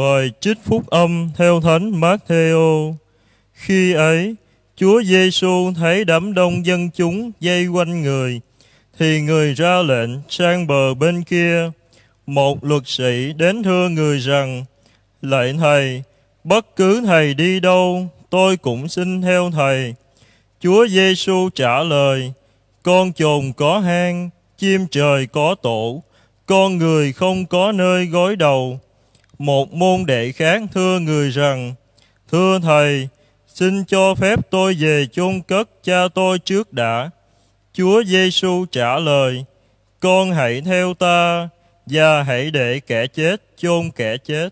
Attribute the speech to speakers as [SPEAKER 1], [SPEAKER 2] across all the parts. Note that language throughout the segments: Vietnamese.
[SPEAKER 1] Bài trích phúc âm theo Thánh Matthew. Khi ấy, Chúa Giêsu thấy đám đông dân chúng dây quanh người, thì người ra lệnh sang bờ bên kia. Một luật sĩ đến thưa người rằng, Lạy Thầy, bất cứ Thầy đi đâu, tôi cũng xin theo Thầy. Chúa Giêsu trả lời, Con chồn có hang, chim trời có tổ, con người không có nơi gối đầu một môn đệ khác thưa người rằng, Thưa Thầy, xin cho phép tôi về chôn cất cha tôi trước đã. Chúa Giêsu trả lời, Con hãy theo ta, và hãy để kẻ chết chôn kẻ chết.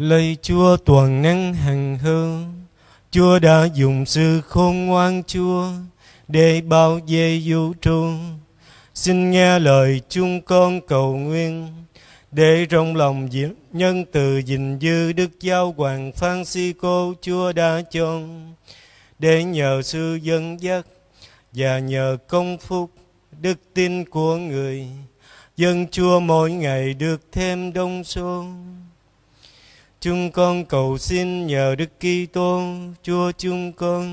[SPEAKER 2] Lạy Chúa toàn năng hằng hương, Chúa đã dùng sự khôn ngoan Chúa để bảo vệ vũ trụ. Xin nghe lời chúng con cầu nguyện để trong lòng nhân từ gìn dư Đức Giáo Hoàng Francisco Chúa đã chọn để nhờ sự dân dắt và nhờ công phúc đức tin của người. Dân Chúa mỗi ngày được thêm đông xuân Chúng con cầu xin nhờ Đức Kitô Chúa chúng con.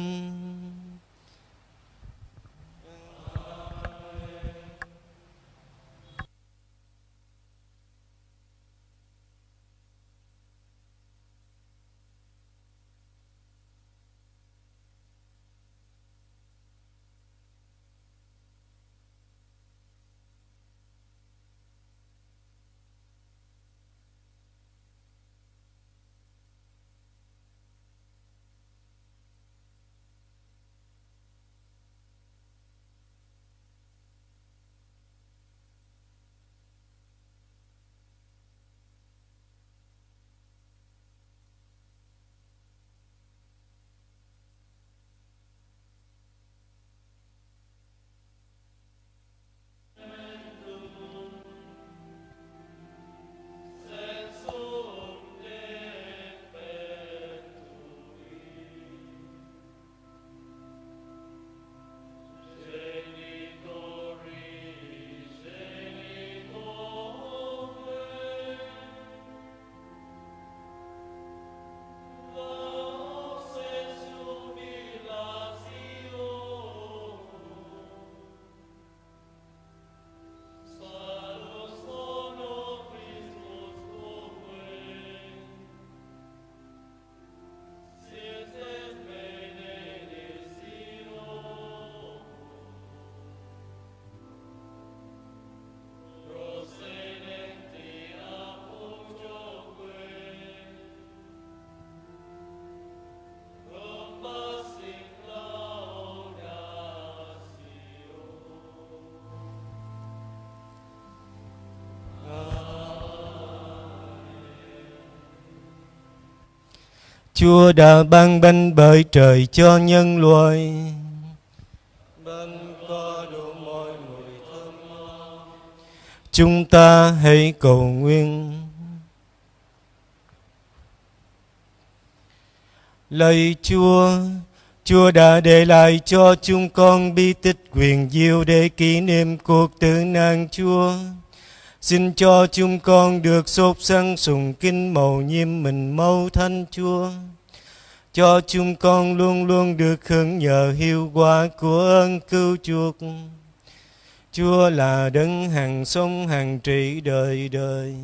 [SPEAKER 2] Chúa đã ban bánh bởi trời cho nhân loại. Bánh có đủ mọi mùi thơm ngon. Chúng ta hãy cầu nguyện. Lạy Chúa, Chúa đã để lại cho chúng con bi tích quyền diệu để kỷ niệm cuộc tử nạn Chúa. Xin cho chúng con được sốt sắng sùng kinh màu nhiệm mình mâu thanh Chúa. Cho chúng con luôn luôn được hưởng nhờ hiệu quả của ơn cứu chuộc. Chúa là đấng hàng sống hàng trị đời đời.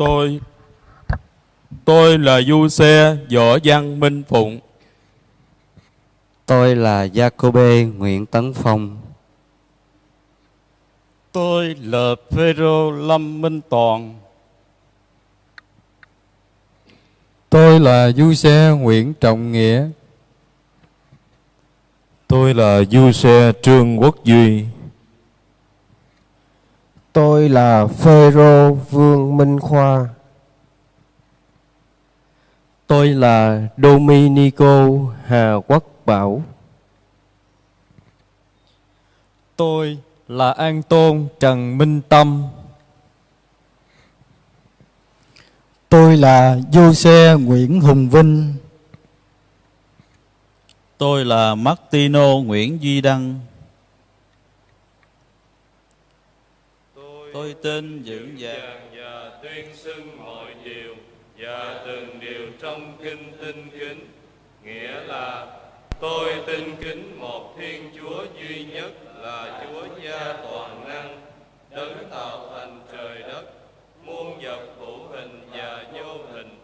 [SPEAKER 3] Tôi Tôi là du xe Võ Văn Minh Phụng
[SPEAKER 4] Tôi là Jacobe Nguyễn Tấn Phong.
[SPEAKER 3] Tôi là Phêrô Lâm Minh Toàn
[SPEAKER 5] Tôi là du xe Nguyễn Trọng Nghĩa.
[SPEAKER 6] Tôi là du xe Trương Quốc Duy.
[SPEAKER 7] Tôi là Phêrô Vương Minh Khoa.
[SPEAKER 8] Tôi là Dominico Hà Quốc Bảo.
[SPEAKER 9] Tôi là An Tôn Trần Minh Tâm.
[SPEAKER 10] Tôi là du xe Nguyễn Hùng Vinh.
[SPEAKER 11] Tôi là Martino Nguyễn Duy Đăng.
[SPEAKER 3] Tôi tin vững vàng và tuyên xưng mọi điều và từng điều trong kinh tinh kính. Nghĩa là tôi tin kính một Thiên Chúa duy nhất là Chúa Cha toàn năng đấng tạo thành trời đất muôn vật hữu hình và vô hình.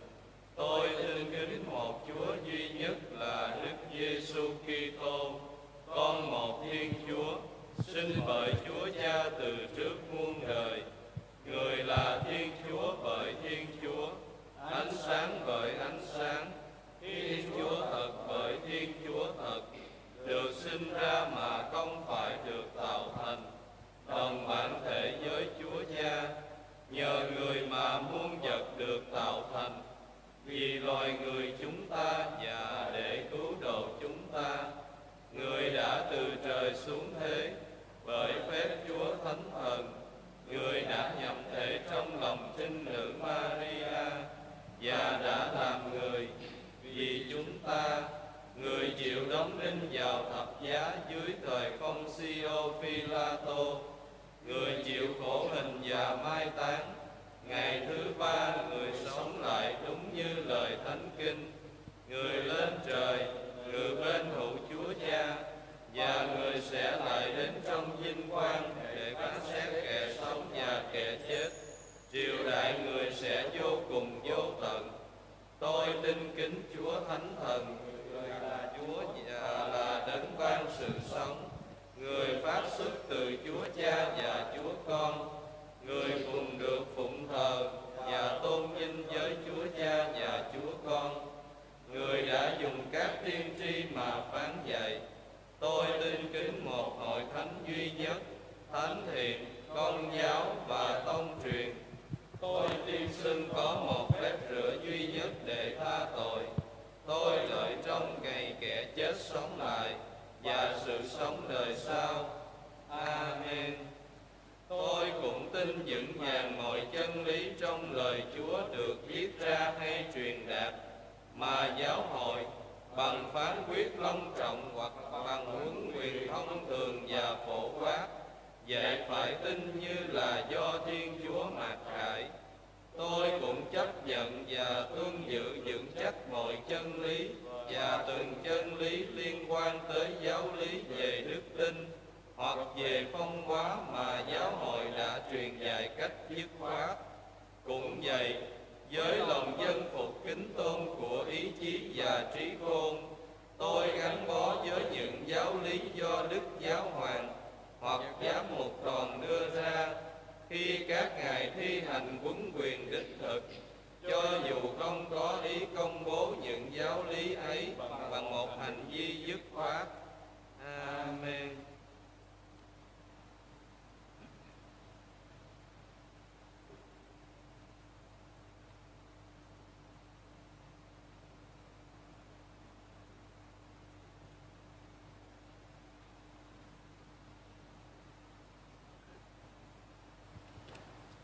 [SPEAKER 3] Tôi tin kính một Chúa duy nhất là Đức Giêsu Kitô con một Thiên Chúa sinh bởi Chúa Cha từ trước muôn đời. Người là Thiên Chúa bởi Thiên Chúa. Ánh sáng bởi ánh sáng. Thiên Chúa thật bởi Thiên Chúa thật, được sinh ra mà không phải được tạo thành. Đồng bản thể với Chúa Cha, nhờ người mà muôn vật được tạo thành. Vì loài người chúng ta và để cứu độ chúng ta, người đã từ trời xuống thế bởi phép Chúa Thánh Thần người đã nhập thể trong lòng trinh nữ Maria và đã làm người vì chúng ta người chịu đóng đinh vào thập giá dưới thời phong Sio Philato, người chịu khổ hình và mai táng. Ngày thứ ba, người sống lại đúng như lời Thánh Kinh. Người lên trời, ngự bên hữu Chúa Cha, và người sẽ lại đến trong vinh quang để phán xét kẻ sống và kẻ chết. Triều đại người sẽ vô cùng vô tận. Tôi tin kính Chúa Thánh Thần, người là Chúa và là đấng ban sự sống, người phát xuất từ Chúa Cha và Chúa Con, người cùng được phụng thờ và tôn vinh với Chúa Cha và Chúa Con. Người đã dùng các tiên tri mà phán dạy. Tôi tin kính một hội thánh duy nhất, thánh thiện, công giáo và tông truyền. Tôi tin xưng có một phép rửa duy nhất để tha tội. Tôi đợi trong ngày kẻ chết sống lại và sự sống đời sau. Amen. Tôi cũng tin vững vàng mọi chân lý trong lời Chúa được viết ra hay truyền đạt mà giáo hội bằng phán quyết long trọng hoặc bằng huấn quyền thông thường và phổ quát dạy phải tin như là do Thiên Chúa mạc khải. Tôi cũng chấp nhận và tuân giữ vững chắc mọi chân lý và từng chân lý liên quan tới giáo lý về đức tin hoặc về phong hóa mà giáo hội đã truyền dạy cách dứt khoát. Cũng vậy, với lòng dân phục kính tôn của ý chí và trí khôn, tôi gắn bó với những giáo lý do Đức Giáo Hoàng hoặc giám mục đoàn đưa ra khi các ngài thi hành quấn quyền đích thực cho dù không có ý công bố những giáo lý ấy bằng một hành vi dứt khoát. Amen.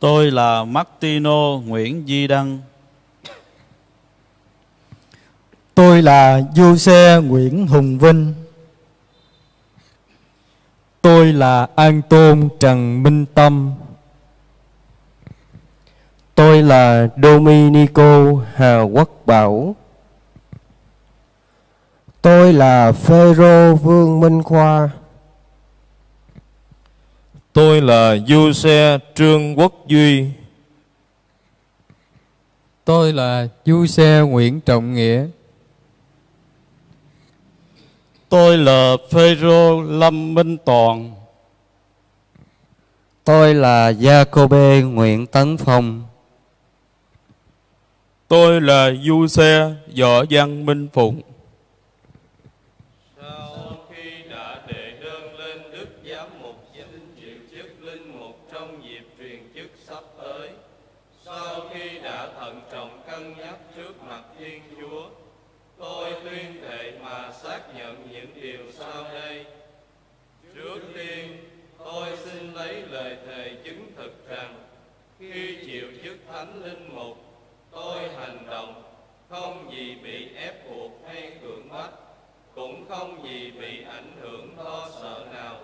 [SPEAKER 11] Tôi là Martino Nguyễn Di Đăng.
[SPEAKER 10] Tôi là Du Xe Nguyễn Hùng Vinh.
[SPEAKER 9] Tôi là An Tôn Trần Minh Tâm.
[SPEAKER 8] Tôi là Dominico Hà Quốc Bảo.
[SPEAKER 7] Tôi là Phêrô Vương Minh Khoa.
[SPEAKER 6] Tôi là Du Xe Trương Quốc Duy.
[SPEAKER 5] Tôi là Du Xe Nguyễn Trọng Nghĩa.
[SPEAKER 12] Tôi là Phêrô Lâm Minh Toàn.
[SPEAKER 4] Tôi là Jacobe Nguyễn Tấn Phong.
[SPEAKER 6] Tôi là Du Xe Võ Văn Minh Phụng.
[SPEAKER 3] Không gì bị ép buộc hay cưỡng bách, cũng không gì bị ảnh hưởng lo sợ nào.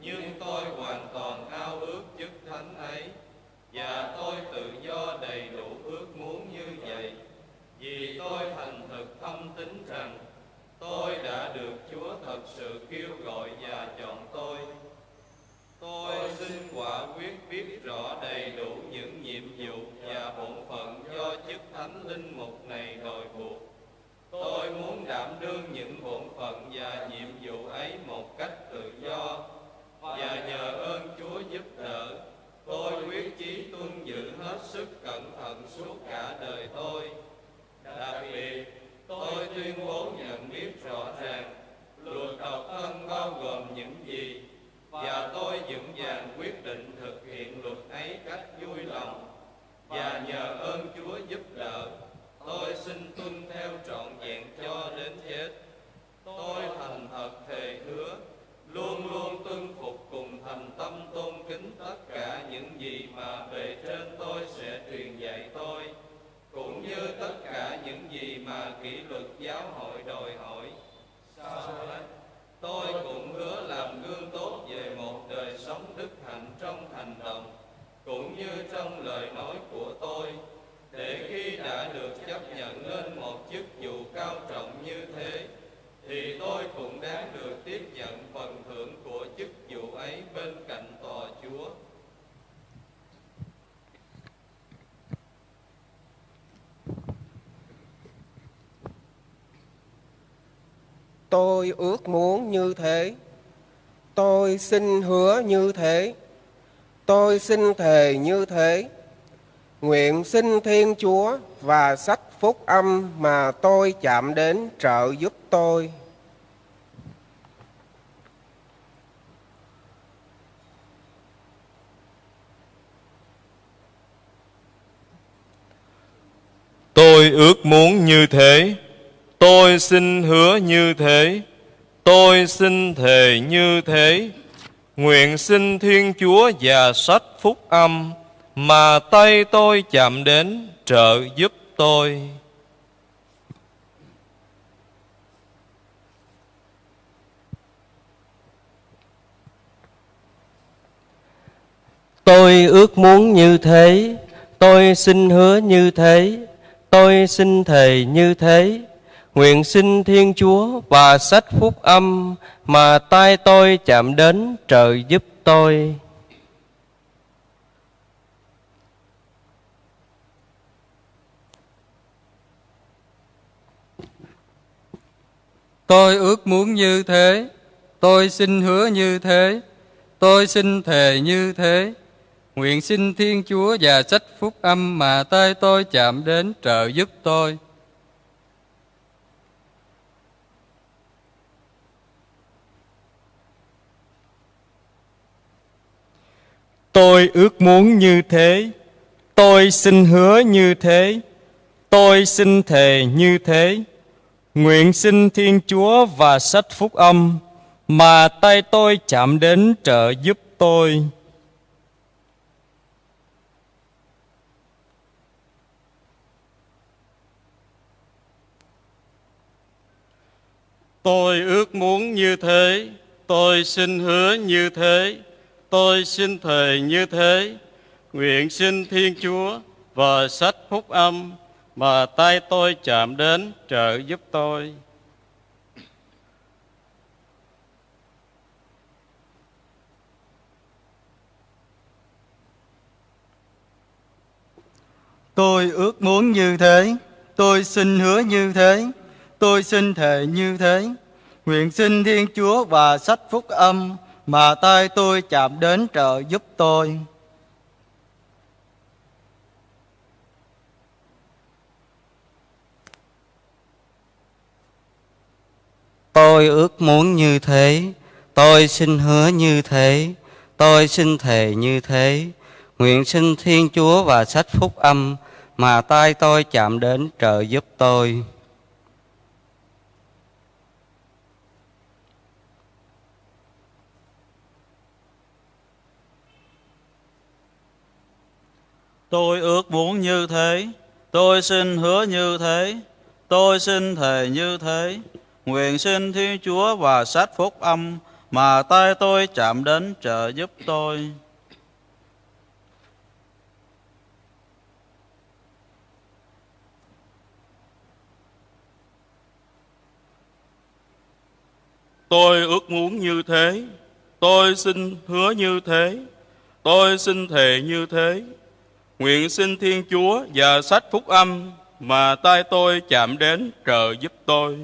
[SPEAKER 3] Nhưng tôi hoàn toàn ao ước chức thánh ấy, và tôi tự do đầy đủ ước muốn như vậy. Vì tôi thành thực thông tính rằng tôi đã được Chúa thật sự kêu gọi và chọn tôi. Tôi xin quả quyết biết rõ đầy đủ những nhiệm vụ và bổn phận do chức thánh linh mục này đòi buộc. Tôi muốn đảm đương những bổn phận và nhiệm vụ ấy một cách tự do và nhờ ơn Chúa giúp đỡ. Tôi quyết chí tuân giữ hết sức cẩn thận suốt cả đời tôi. Đặc biệt, tôi tuyên bố nhận biết rõ ràng luật độc thân bao gồm những gì và tôi vững vàng quyết định thực hiện luật ấy cách vui lòng. Và nhờ ơn Chúa giúp đỡ. Cũng như trong lời nói của tôi, để khi đã được chấp nhận lên một chức vụ cao trọng như thế, thì tôi cũng đáng được tiếp nhận phần thưởng của chức vụ ấy bên cạnh tòa Chúa.
[SPEAKER 7] Tôi ước muốn như thế. Tôi xin hứa như thế. Tôi xin thề như thế. Nguyện xin Thiên Chúa và sách phúc âm mà tôi chạm đến trợ giúp tôi.
[SPEAKER 6] Tôi ước muốn như thế, tôi xin hứa như thế, tôi xin thề như thế. Nguyện xin Thiên Chúa và sách phúc âm mà tay tôi chạm đến trợ giúp tôi.
[SPEAKER 8] Tôi ước muốn như thế, tôi xin hứa như thế, tôi xin thề như thế. Nguyện xin Thiên Chúa và sách phúc âm mà tay tôi chạm đến trợ giúp tôi.
[SPEAKER 5] Tôi ước muốn như thế, tôi xin hứa như thế, tôi xin thề như thế. Nguyện xin Thiên Chúa và sách phúc âm mà tay tôi chạm đến trợ giúp tôi.
[SPEAKER 9] Tôi ước muốn như thế, tôi xin hứa như thế, tôi xin thề như thế. Nguyện xin Thiên Chúa và sách phúc âm mà tay tôi chạm đến trợ giúp tôi.
[SPEAKER 12] Tôi ước muốn như thế, tôi xin hứa như thế, tôi xin thề như thế. Nguyện xin Thiên Chúa và sách phúc âm mà tay tôi chạm đến trợ giúp tôi.
[SPEAKER 10] Tôi ước muốn như thế, tôi xin hứa như thế, tôi xin thề như thế. Nguyện xin Thiên Chúa và sách phúc âm mà tay tôi chạm đến trợ giúp tôi.
[SPEAKER 4] Tôi ước muốn như thế, tôi xin hứa như thế, tôi xin thề như thế. Nguyện xin Thiên Chúa và sách phúc âm mà tay tôi chạm đến trợ giúp tôi.
[SPEAKER 11] Tôi ước muốn như thế, tôi xin hứa như thế, tôi xin thề như thế. Nguyện xin Thiên Chúa và sách phúc âm mà tay tôi chạm đến trợ giúp tôi.
[SPEAKER 12] Tôi ước muốn như thế, tôi xin hứa như thế, tôi xin thề như thế. Nguyện xin Thiên Chúa và sách phúc âm mà tay tôi chạm đến trợ giúp tôi.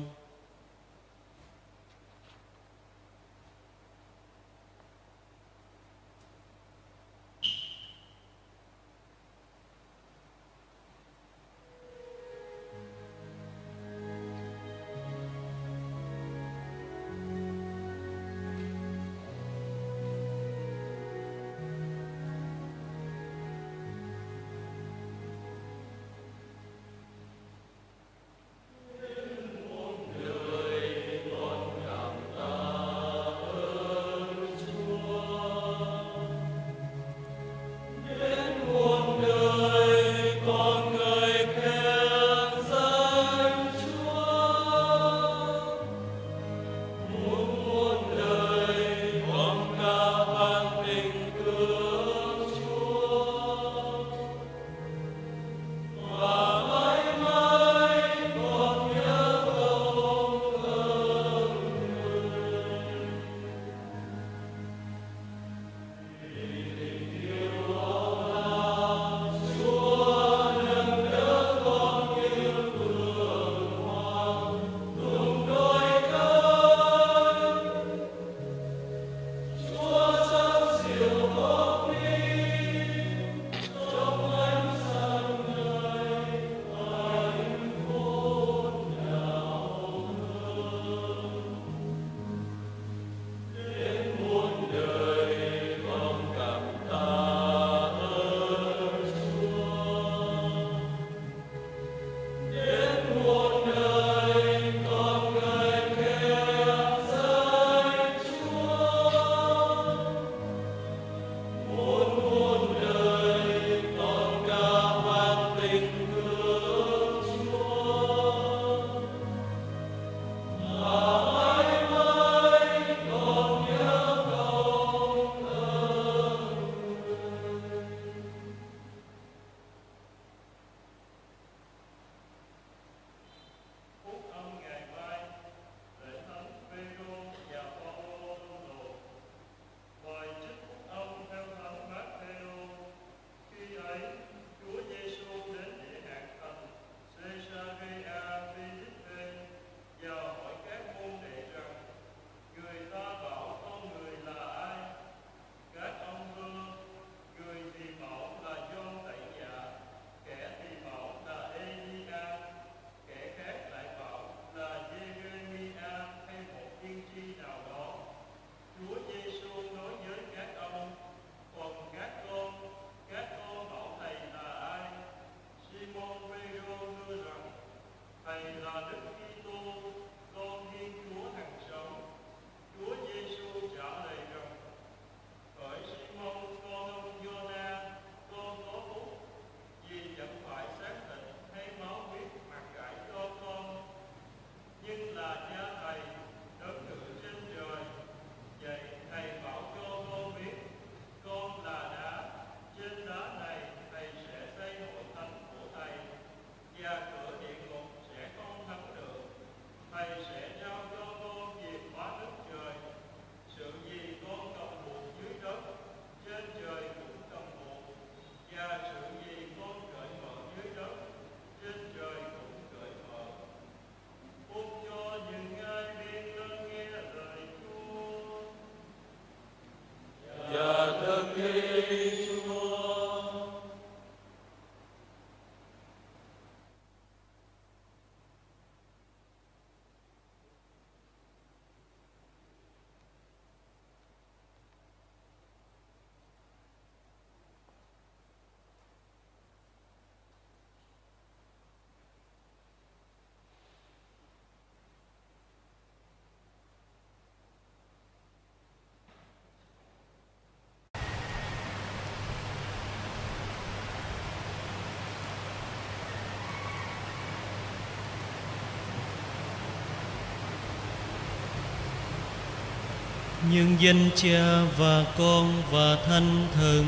[SPEAKER 13] Nhân danh Cha và Con và Thánh Thần.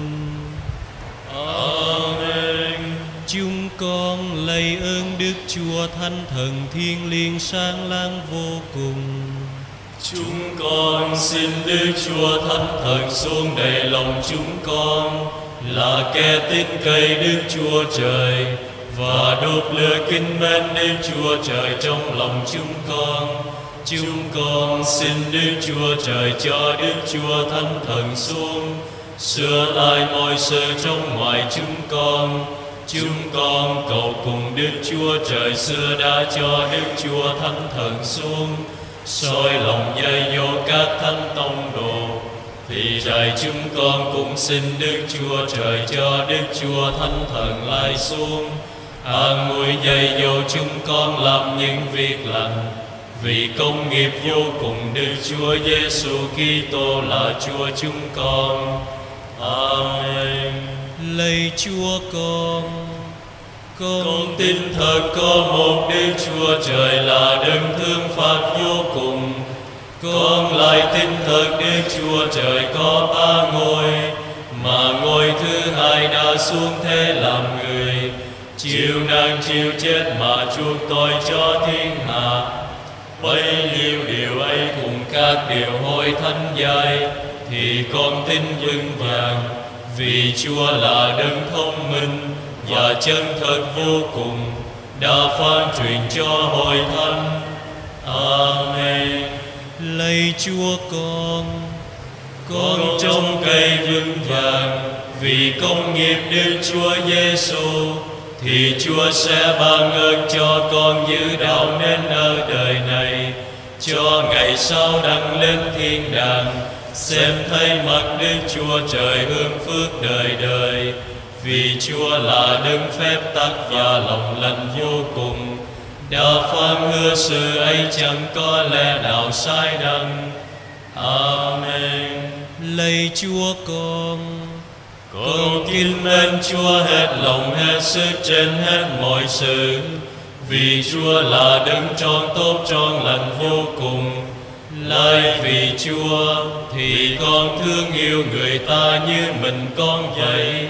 [SPEAKER 14] Amen.
[SPEAKER 13] Chúng con lạy ơn Đức Chúa Thánh Thần Thiên Liêng sáng láng vô cùng.
[SPEAKER 14] Chúng con xin Đức Chúa Thánh Thần xuống đầy lòng chúng con là kẻ tin cậy Đức Chúa Trời và đốt lửa kính mến Đức Chúa Trời trong lòng chúng con. Chúng con xin Đức Chúa Trời cho Đức Chúa Thánh Thần xuống. Sửa lại mọi sự trong ngoài chúng con. Chúng con cầu cùng Đức Chúa Trời xưa đã cho Đức Chúa Thánh Thần xuống. Soi lòng dây vô các thánh tông đồ. Thì trời chúng con cũng xin Đức Chúa Trời cho Đức Chúa Thánh Thần lai xuống. An ngôi dây vô chúng con làm những việc lành vì công nghiệp vô cùng Đức Chúa Giêsu Kitô là Chúa chúng con. Amen.
[SPEAKER 13] Lạy Chúa con, con,
[SPEAKER 14] Con tin thật có một Đức Chúa Trời là đấng thương phạt vô cùng. Con lại tin thật Đức Chúa Trời có ba ngôi, mà ngôi thứ hai đã xuống thế làm người. Chịu nạn chịu chết mà chuộc tội cho thiên hạ. Bấy nhiêu điều ấy cùng các điều hối thánh giai, thì con tin vững vàng, vì Chúa là đấng thông minh và chân thật vô cùng, đã phán truyền cho hội thánh. Amen.
[SPEAKER 13] lạy Chúa con,
[SPEAKER 14] Con trông cây vững vàng vì công nghiệp Đức Chúa Giêsu thì Chúa sẽ ban ơn cho con giữ đạo nên ở đời này. Cho ngày sau đăng lên thiên đàng xem thấy mặt Đức Chúa Trời hương phước đời đời. Vì Chúa là đấng phép tắc và lòng lành vô cùng. Đã phán hứa sự ấy chẳng có lẽ nào sai đăng Amen.
[SPEAKER 13] Lạy Chúa con,
[SPEAKER 14] cầu kinh mến Chúa hết lòng, hết sức trên hết mọi sự. Vì Chúa là đấng tròn tốt, tròn lành vô cùng. Lại vì Chúa thì con thương yêu người ta như mình con vậy.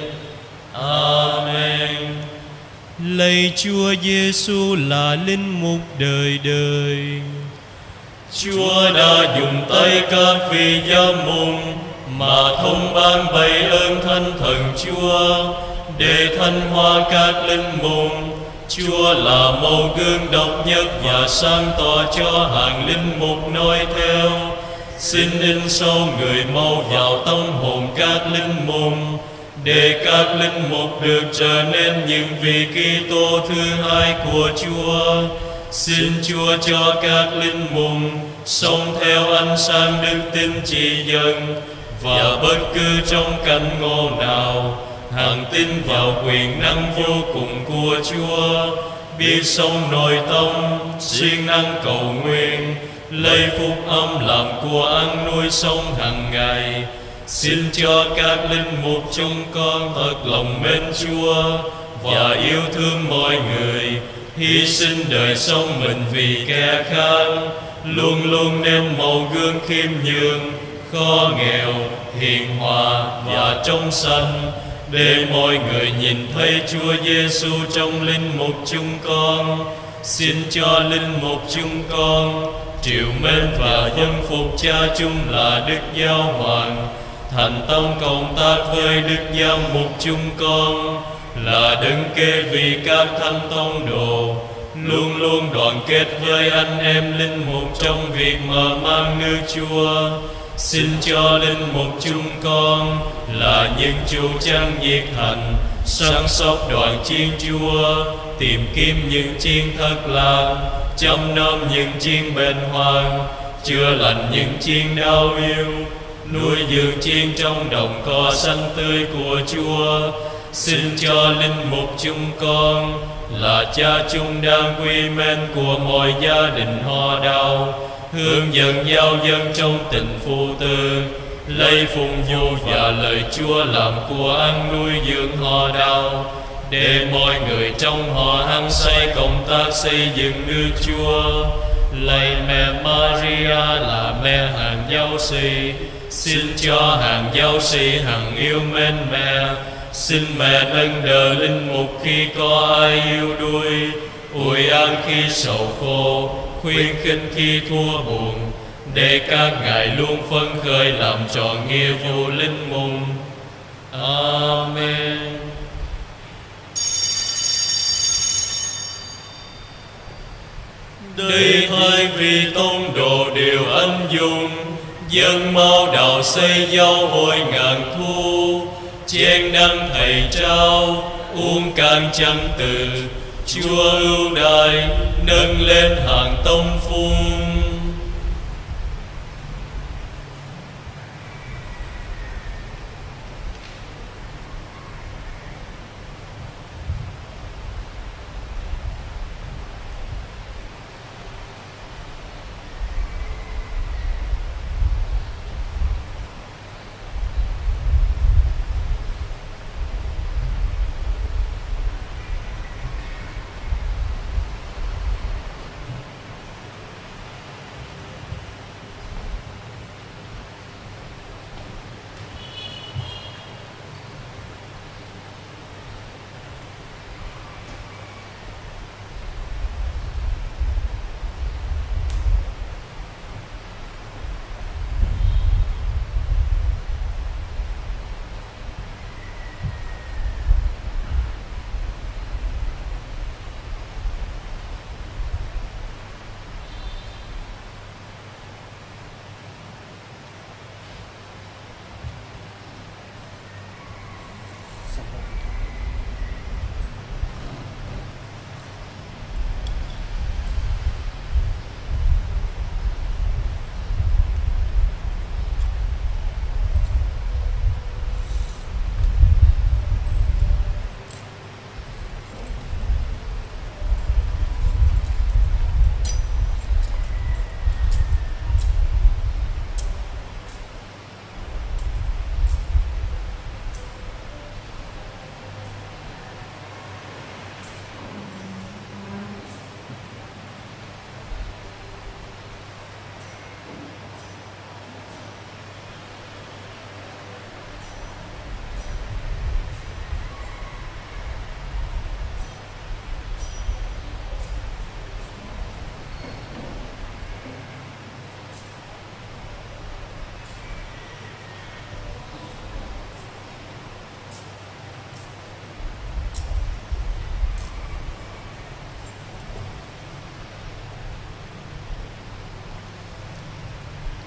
[SPEAKER 14] Amen.
[SPEAKER 13] Lạy Chúa Giêsu là linh mục đời đời.
[SPEAKER 14] Chúa đã dùng tay các vị giám mục mà thông ban bày ơn thân thần Chúa, để thanh hoa các linh mục Chúa là mẫu gương độc nhất và sáng tỏ cho hàng linh mục noi theo. Xin in sâu người mau vào tâm hồn các linh mục để các linh mục được trở nên những vị Kitô thứ hai của Chúa. Xin Chúa cho các linh mục sống theo ánh sáng đức tin chỉ dẫn và bất cứ trong căn ngô nào, hàng tin vào quyền năng vô cùng của Chúa. Biết sống nội tâm, siêng năng cầu nguyện, lấy phúc âm làm của ăn nuôi sống hàng ngày. Xin cho các linh mục chúng con thật lòng mến Chúa và yêu thương mọi người. Hy sinh đời sống mình vì kẻ khác, luôn luôn nêu màu gương khiêm nhường khó nghèo, hiền hòa và trong sanh để mọi người nhìn thấy Chúa Giêsu trong linh mục chúng con. Xin cho linh mục chúng con triệu mến và dân phục cha chung là Đức Giáo Hoàng. Thành tâm cộng tác với Đức giáo mục chúng con là đấng kê vì các thánh tông đồ. Luôn luôn đoàn kết với anh em linh mục trong việc mở mang nước Chúa xin cho linh mục chúng con, là những chủ trang nhiệt thành. Săn sóc đoàn chiên Chúa, tìm kiếm những chiên thất lạc, chăm nom những chiên bệnh hoạn. Chữa lành những chiên đau yêu nuôi dưỡng chiên trong đồng cỏ xanh tươi của Chúa. Xin cho linh mục chúng con, là cha chung đang quy mến của mọi gia đình họ đau hướng dẫn giao dân trong tình phụ tử lấy phung du và lời Chúa làm của ăn nuôi dưỡng họ đau, để mọi người trong họ ăn say công tác xây dựng nước Chúa. Lạy mẹ Maria là mẹ hàng giáo sĩ, Xin cho hàng giáo sĩ hàng yêu mến mẹ. Xin mẹ nâng đỡ linh mục khi có ai yêu đuôi, ủi an khi sầu khổ khuyên khinh khi thua buồn để các ngài luôn phấn khởi làm cho nghĩa vụ linh mục. Amen. Đây hơi vì tôn đồ đều anh dung dân mau đào xây giáo hội ngàn thu. Chen đăng thầy trao, uống can chân từ chúa ưu đài nâng lên hàng tông phung.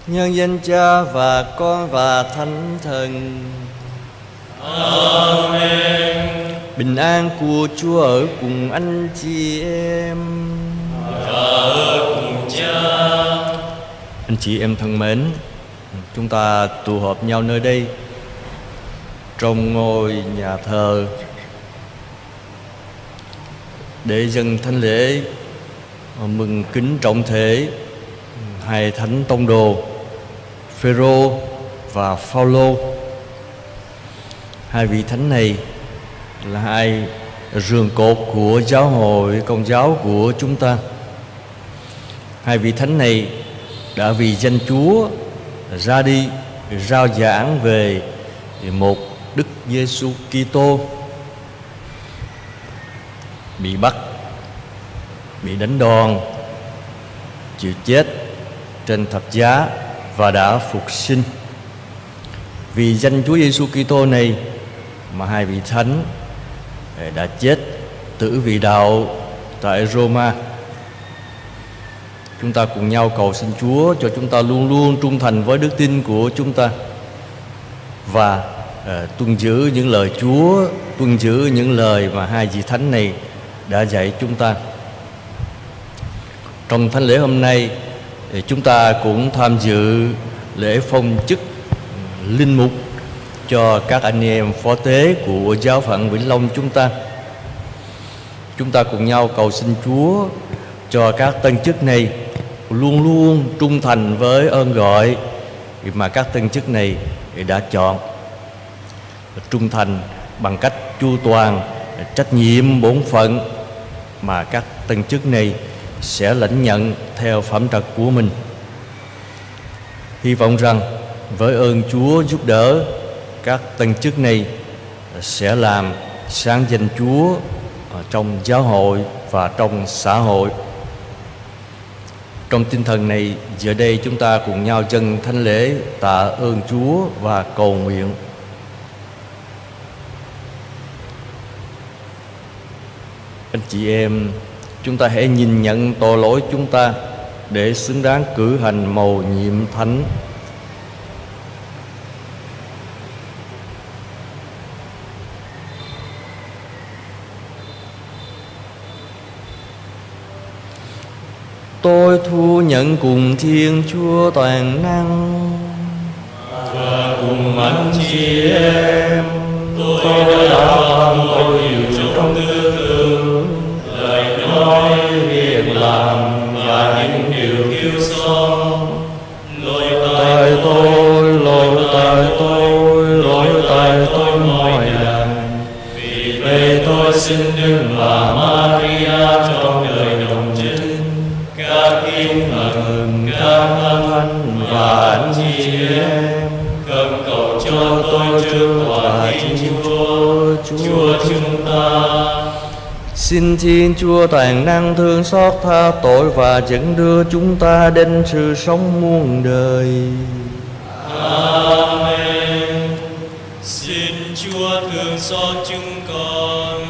[SPEAKER 15] Nhân danh Cha và Con và Thánh Thần.
[SPEAKER 14] Amen.
[SPEAKER 15] Bình an của Chúa ở cùng anh chị em.
[SPEAKER 14] Và ở cùng cha.
[SPEAKER 15] Anh chị em thân mến Chúng ta tụ họp nhau nơi đây Trong ngôi nhà thờ Để dâng thánh lễ Mừng kính trọng thể Hai thánh tông đồ Phêrô và Phaolô. Hai vị thánh này là hai rường cột của giáo hội công giáo của chúng ta. Hai vị thánh này đã vì danh Chúa ra đi rao giảng về một Đức Giêsu Kitô bị bắt, bị đánh đòn, chịu chết trên thập giá và đã phục sinh. Vì danh Chúa Giêsu Kitô này mà hai vị thánh ờ, đã chết tử vị đạo tại Roma. Chúng ta cùng nhau cầu xin Chúa cho chúng ta luôn luôn trung thành với đức tin của chúng ta và uh, tuân giữ những lời Chúa, tuân giữ những lời mà hai vị thánh này đã dạy chúng ta. Trong thánh lễ hôm nay thì chúng ta cũng tham dự lễ phong chức linh mục cho các anh em phó tế của giáo phận Vĩnh Long chúng ta. Chúng ta cùng nhau cầu xin Chúa cho các tân chức này luôn luôn trung thành với ơn gọi mà các tân chức này đã chọn trung thành bằng cách chu toàn trách nhiệm bổn phận mà các tân chức này sẽ lãnh nhận theo phẩm trật của mình. Hy vọng rằng với ơn Chúa giúp đỡ các tân chức này sẽ làm sáng danh Chúa trong giáo hội và trong xã hội. Trong tinh thần này, giờ đây chúng ta cùng nhau chân thánh lễ tạ ơn Chúa và cầu nguyện. Anh chị em, chúng ta hãy nhìn nhận tội lỗi chúng ta để xứng đáng cử hành mầu nhiệm thánh. Tôi thu nhận cùng Thiên Chúa toàn năng.
[SPEAKER 14] Và cùng anh chị em, tôi đã phạm tội nhiều trong tư tưởng nói việc làm và những điều kiêu son. Lỗi
[SPEAKER 15] tại tôi lỗi tại tôi lỗi tại tôi mọi lần.
[SPEAKER 14] vì vậy tôi xin Đức bà Maria trong đời đồng trinh các kinh mừng các thánh và anh chị em khẩn cầu cho tôi trước tòa Thiên Chúa. Chúa chúng ta
[SPEAKER 15] Xin Thiên Chúa toàn năng thương xót tha tội và dẫn đưa chúng ta đến sự sống muôn đời.
[SPEAKER 14] Amen. Xin Chúa thương xót chúng con.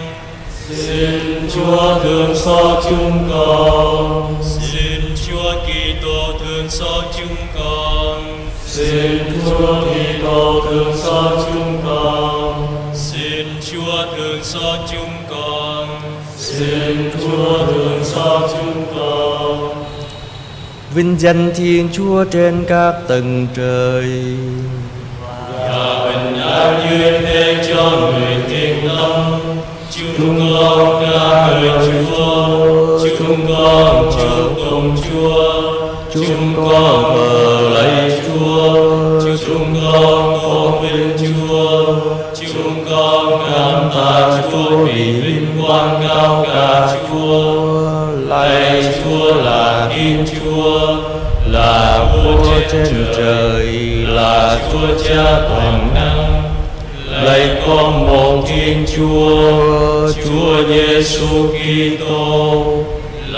[SPEAKER 14] Xin Chúa thương xót chúng con. Xin Chúa Kitô thương xót chúng con. Xin Chúa Kitô thương xót chúng con. Xin Chúa thương xót chúng con. Xin Chúa thương xót chúng con.
[SPEAKER 15] Vinh danh Thiên Chúa trên các tầng trời.
[SPEAKER 14] Và bình an như thế cho người thiện tâm. Chúng con ca ngợi Chúa, chúng con chúc tụng Chúa, chúng con thờ lạy Chúa, chúng con tôn vinh Chúa, chúng cảm tạ Chúa vì vinh quang cao cả Chúa. Lạy Chúa là Thiên Chúa, là vua trên trời, là Chúa Cha toàn năng. Lạy con một Thiên Chúa, Chúa Giêsu Kitô.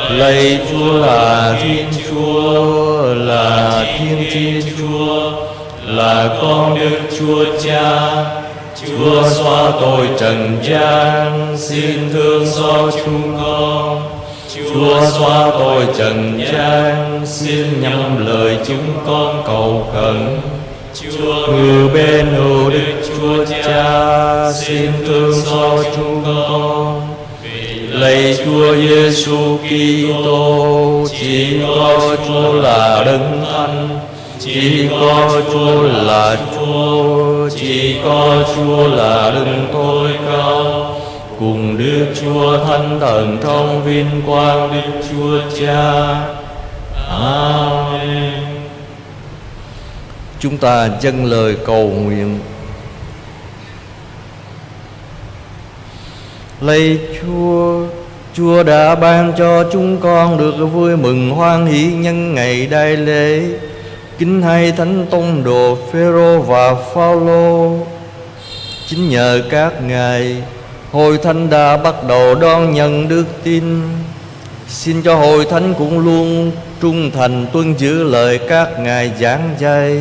[SPEAKER 14] Lạy Chúa là Thiên Chúa, là Thiên Thiên Chúa, là con Đức Chúa Cha. Chúa xóa tội trần gian, xin thương xót chúng con. Chúa xóa tội trần gian, xin nhầm lời chúng con cầu khẩn. Chúa ngự bên hữu Đức Chúa Cha, xin thương xót chúng con. Lạy Chúa Giêsu Kitô, chỉ có Chúa là đấng thánh, chỉ có Chúa là Chúa, chỉ có Chúa là đứng tối cao. Cùng Đức Chúa Thánh Thần trong vinh quang Đức Chúa Cha. Amen.
[SPEAKER 15] Chúng ta dâng lời cầu nguyện. Lạy Chúa, Chúa đã ban cho chúng con được vui mừng hoan hỷ nhân ngày đại lễ. Kính hai Thánh Tông Đồ Phêrô và Phaolô. Chính nhờ các ngài, Hội Thánh đã bắt đầu đón nhận đức tin. Xin cho Hội Thánh cũng luôn trung thành tuân giữ lời các ngài giảng dạy.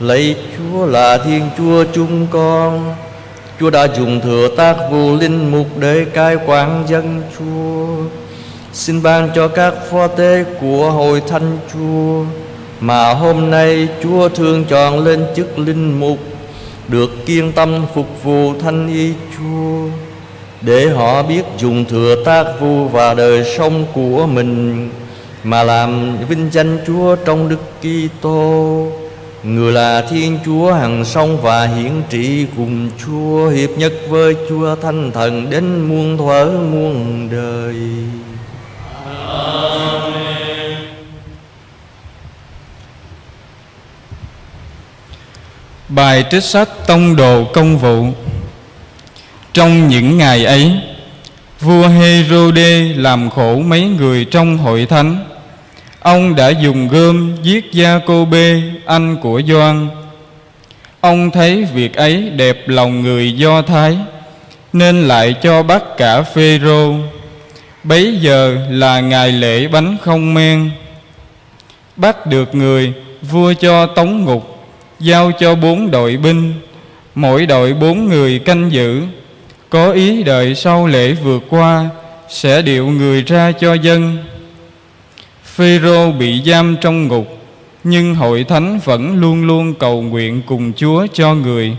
[SPEAKER 15] Lạy Chúa là Thiên Chúa chúng con Chúa đã dùng thừa tác vụ linh mục để cai quản dân Chúa Xin ban cho các pho tế của hội thánh Chúa, Mà hôm nay Chúa thương chọn lên chức linh mục, Được kiên tâm phục vụ thanh y Chúa, Để họ biết dùng thừa tác vụ và đời sống của mình, Mà làm vinh danh Chúa trong Đức Kitô. Người là Thiên Chúa hằng sông và hiển trị cùng Chúa, Hiệp nhất với Chúa Thanh Thần đến muôn thuở muôn đời.
[SPEAKER 9] Bài trích sách Tông Đồ Công Vụ Trong những ngày ấy
[SPEAKER 5] Vua Herode làm khổ mấy người trong hội thánh Ông đã dùng gươm giết Gia-cô-bê, anh của Gioan. Ông thấy việc ấy đẹp lòng người Do Thái, nên lại cho bắt cả Phêrô. Bấy giờ là ngày lễ bánh không men. Bắt được người, vua cho tống ngục, giao cho bốn đội binh, mỗi đội bốn người canh giữ. Có ý đợi sau lễ vượt qua, sẽ điệu người ra cho dân Phêrô bị giam trong ngục nhưng hội thánh vẫn luôn luôn cầu nguyện cùng Chúa cho người.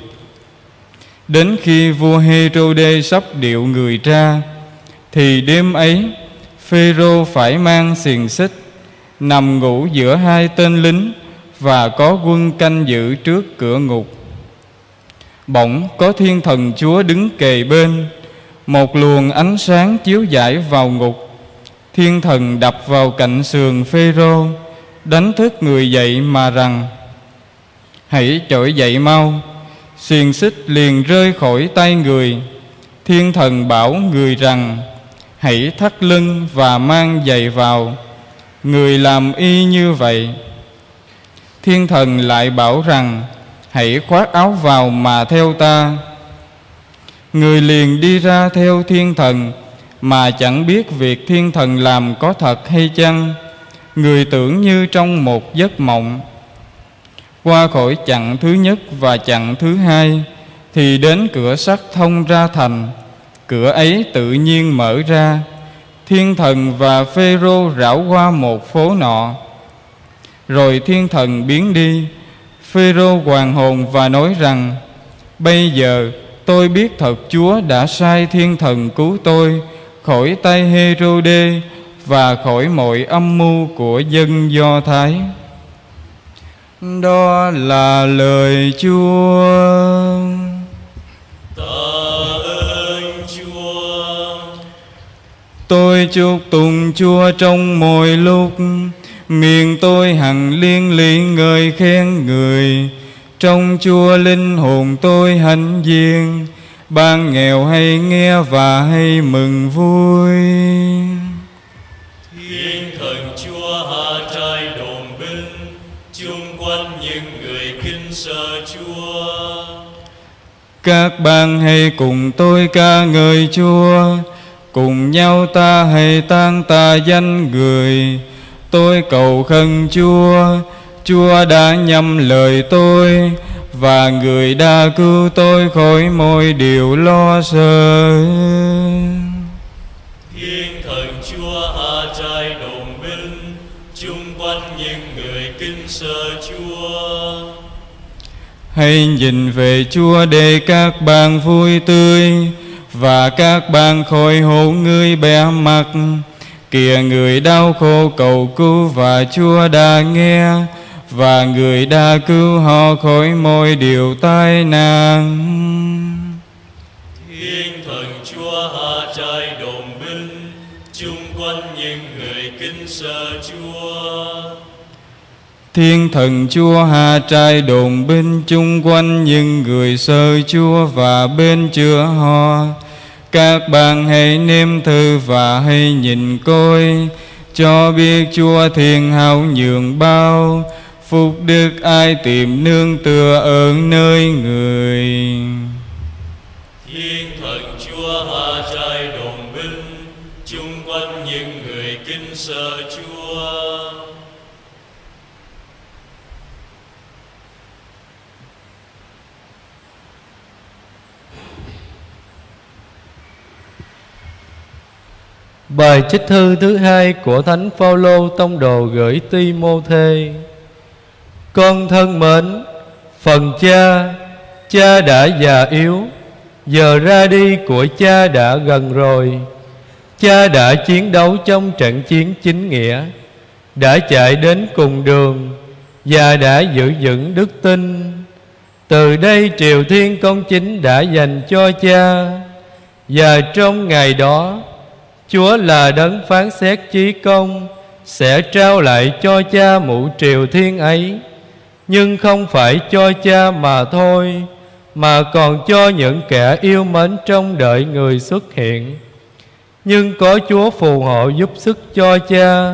[SPEAKER 5] Đến khi vua Herode sắp điệu người ra thì đêm ấy Phêrô phải mang xiềng xích nằm ngủ giữa hai tên lính và có quân canh giữ trước cửa ngục. Bỗng có thiên thần Chúa đứng kề bên, một luồng ánh sáng chiếu rải vào ngục Thiên thần đập vào cạnh sườn Phêrô đánh thức người dậy mà rằng: Hãy trỗi dậy mau. Xiềng xích liền rơi khỏi tay người. Thiên thần bảo người rằng: Hãy thắt lưng và mang giày vào. Người làm y như vậy. Thiên thần lại bảo rằng: Hãy khoác áo vào mà theo ta. Người liền đi ra theo thiên thần, mà chẳng biết việc thiên thần làm có thật hay chăng. Người tưởng như trong một giấc mộng. Qua khỏi chặng thứ nhất và chặng thứ hai, thì đến cửa sắt thông ra thành. Cửa ấy tự nhiên mở ra. Thiên thần và phêrô rảo qua một phố nọ rồi thiên thần biến đi phêrô hoàng hồn và nói rằng bây giờ tôi biết thật chúa đã sai thiên thần cứu tôi khỏi tay Herode và khỏi mọi âm mưu của dân Do Thái. Đó là lời Chúa. Tôi chúc tụng Chúa trong mọi lúc, miệng tôi hằng liên lị người khen người. Trong Chúa linh hồn tôi hạnh diện, ban nghèo hay nghe và hay mừng vui.
[SPEAKER 14] Thiên thần chúa hạ trai đồn binh chung quanh những người kinh sợ chúa.
[SPEAKER 5] Các bạn hãy cùng tôi ca ngợi chúa. Cùng nhau ta hãy tán ta danh người tôi cầu khẩn chúa chúa đã nhầm lời tôi và người đã cứu tôi khỏi mọi điều lo sợ.
[SPEAKER 14] Thiên thần chúa hạ trai đồng binh chung quanh những người kinh sợ chúa.
[SPEAKER 5] Hãy nhìn về chúa để các bạn vui tươi và các bạn khỏi hổ người bẻ mặt kìa người đau khổ cầu cứu và chúa đã nghe và người đã cứu họ khỏi mọi điều tai nạn.
[SPEAKER 14] Thiên thần Chúa hạ trai đồn binh chung quanh những người kính sợ Chúa.
[SPEAKER 5] Thiên thần Chúa hạ trai đồn binh chung quanh những người sợ Chúa và bên chữa họ. Các bạn hãy nếm thư và hãy nhìn coi, cho biết Chúa thiên hảo nhường bao, Phúc đức ai tìm nương tựa ở nơi người?
[SPEAKER 8] Bài trích thư thứ hai của Thánh Phaolô tông đồ gửi Ti-mô-thê. Con thân mến, Phần cha Cha đã già yếu, Giờ ra đi của cha đã gần rồi. Cha đã chiến đấu trong trận chiến chính nghĩa, Đã chạy đến cùng đường Và đã giữ vững đức tin. Từ đây triều thiên công chính đã dành cho cha Và trong ngày đó Chúa là đấng phán xét chí công, Sẽ trao lại cho cha mũ triều thiên ấy. Nhưng không phải cho cha mà thôi, mà còn cho những kẻ yêu mến trong đợi người xuất hiện.
[SPEAKER 16] Nhưng có Chúa phù hộ giúp sức cho cha,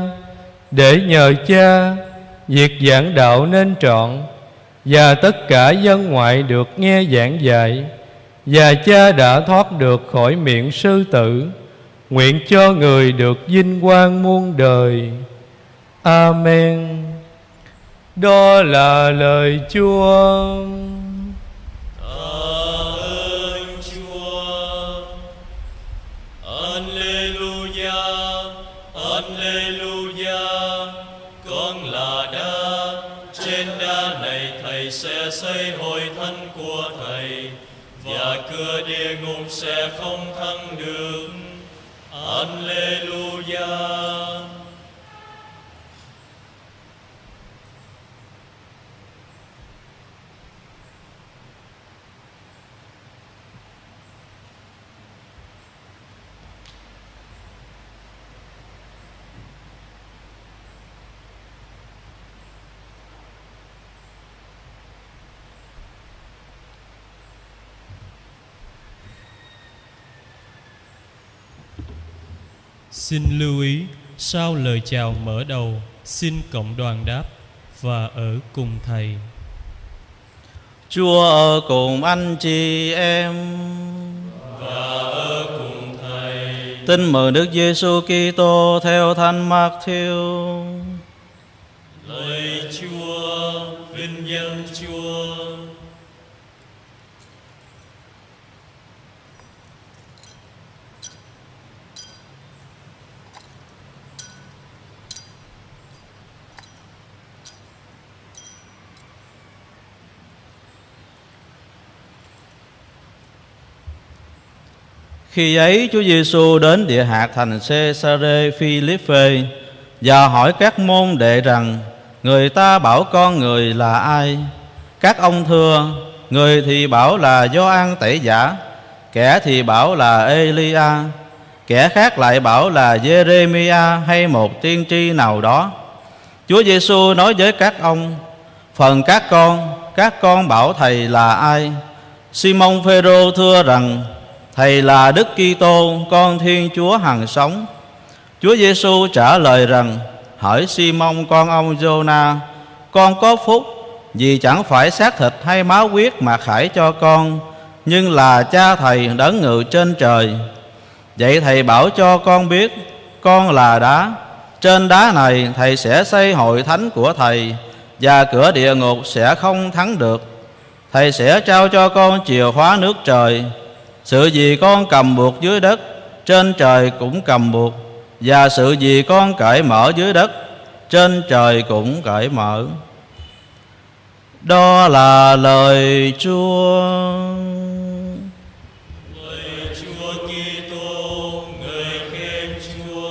[SPEAKER 16] Để nhờ cha, Việc giảng đạo nên trọn, Và tất cả dân ngoại được nghe giảng dạy, Và cha đã thoát được khỏi miệng sư tử. Nguyện cho người được vinh quang muôn đời. Amen. Đó là lời Chúa.
[SPEAKER 14] Alleluia.
[SPEAKER 13] Xin lưu ý, sau lời chào mở đầu, xin cộng đoàn đáp và ở cùng Thầy.
[SPEAKER 11] Chúa ở cùng anh chị em
[SPEAKER 14] và ở cùng Thầy.
[SPEAKER 11] Tin mừng Đức Giêsu Kitô theo Thánh Matthew.
[SPEAKER 14] Lạy Chúa, vinh danh Chúa.
[SPEAKER 11] Khi ấy Chúa Giêsu đến địa hạt thành Caesarea Philippe và hỏi các môn đệ rằng người ta bảo con người là ai? Các ông thưa, người thì bảo là Gioan Tẩy Giả, kẻ thì bảo là Elia, kẻ khác lại bảo là Jeremia hay một tiên tri nào đó. Chúa Giêsu nói với các ông: Phần các con, các con bảo thầy là ai? Simon Phêrô thưa rằng: Thầy là Đức Kitô, con Thiên Chúa hằng sống. Chúa Giêsu trả lời rằng: Hỏi Simon con ông Jonah, con có phúc vì chẳng phải xác thịt hay máu huyết mà khải cho con, nhưng là cha thầy đấng ngự trên trời. Vậy thầy bảo cho con biết, con là đá. Trên đá này thầy sẽ xây hội thánh của thầy, và cửa địa ngục sẽ không thắng được. Thầy sẽ trao cho con chìa khóa nước trời. Sự gì con cầm buộc dưới đất, trên trời cũng cầm buộc, và sự gì con cởi mở dưới đất, trên trời cũng cởi mở. Đó là lời Chúa.
[SPEAKER 14] Lạy Chúa Kitô, người khen Chúa.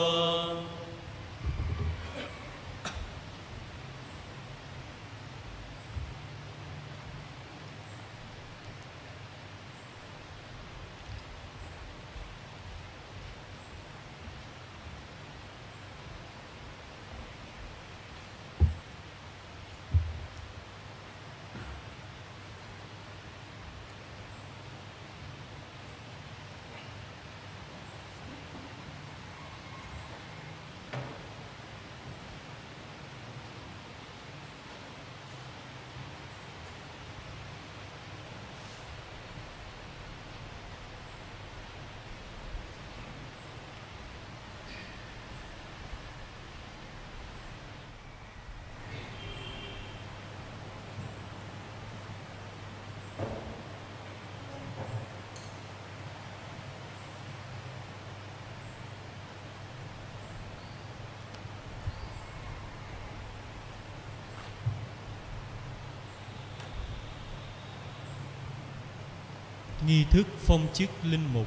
[SPEAKER 13] Nghi thức phong chức linh mục.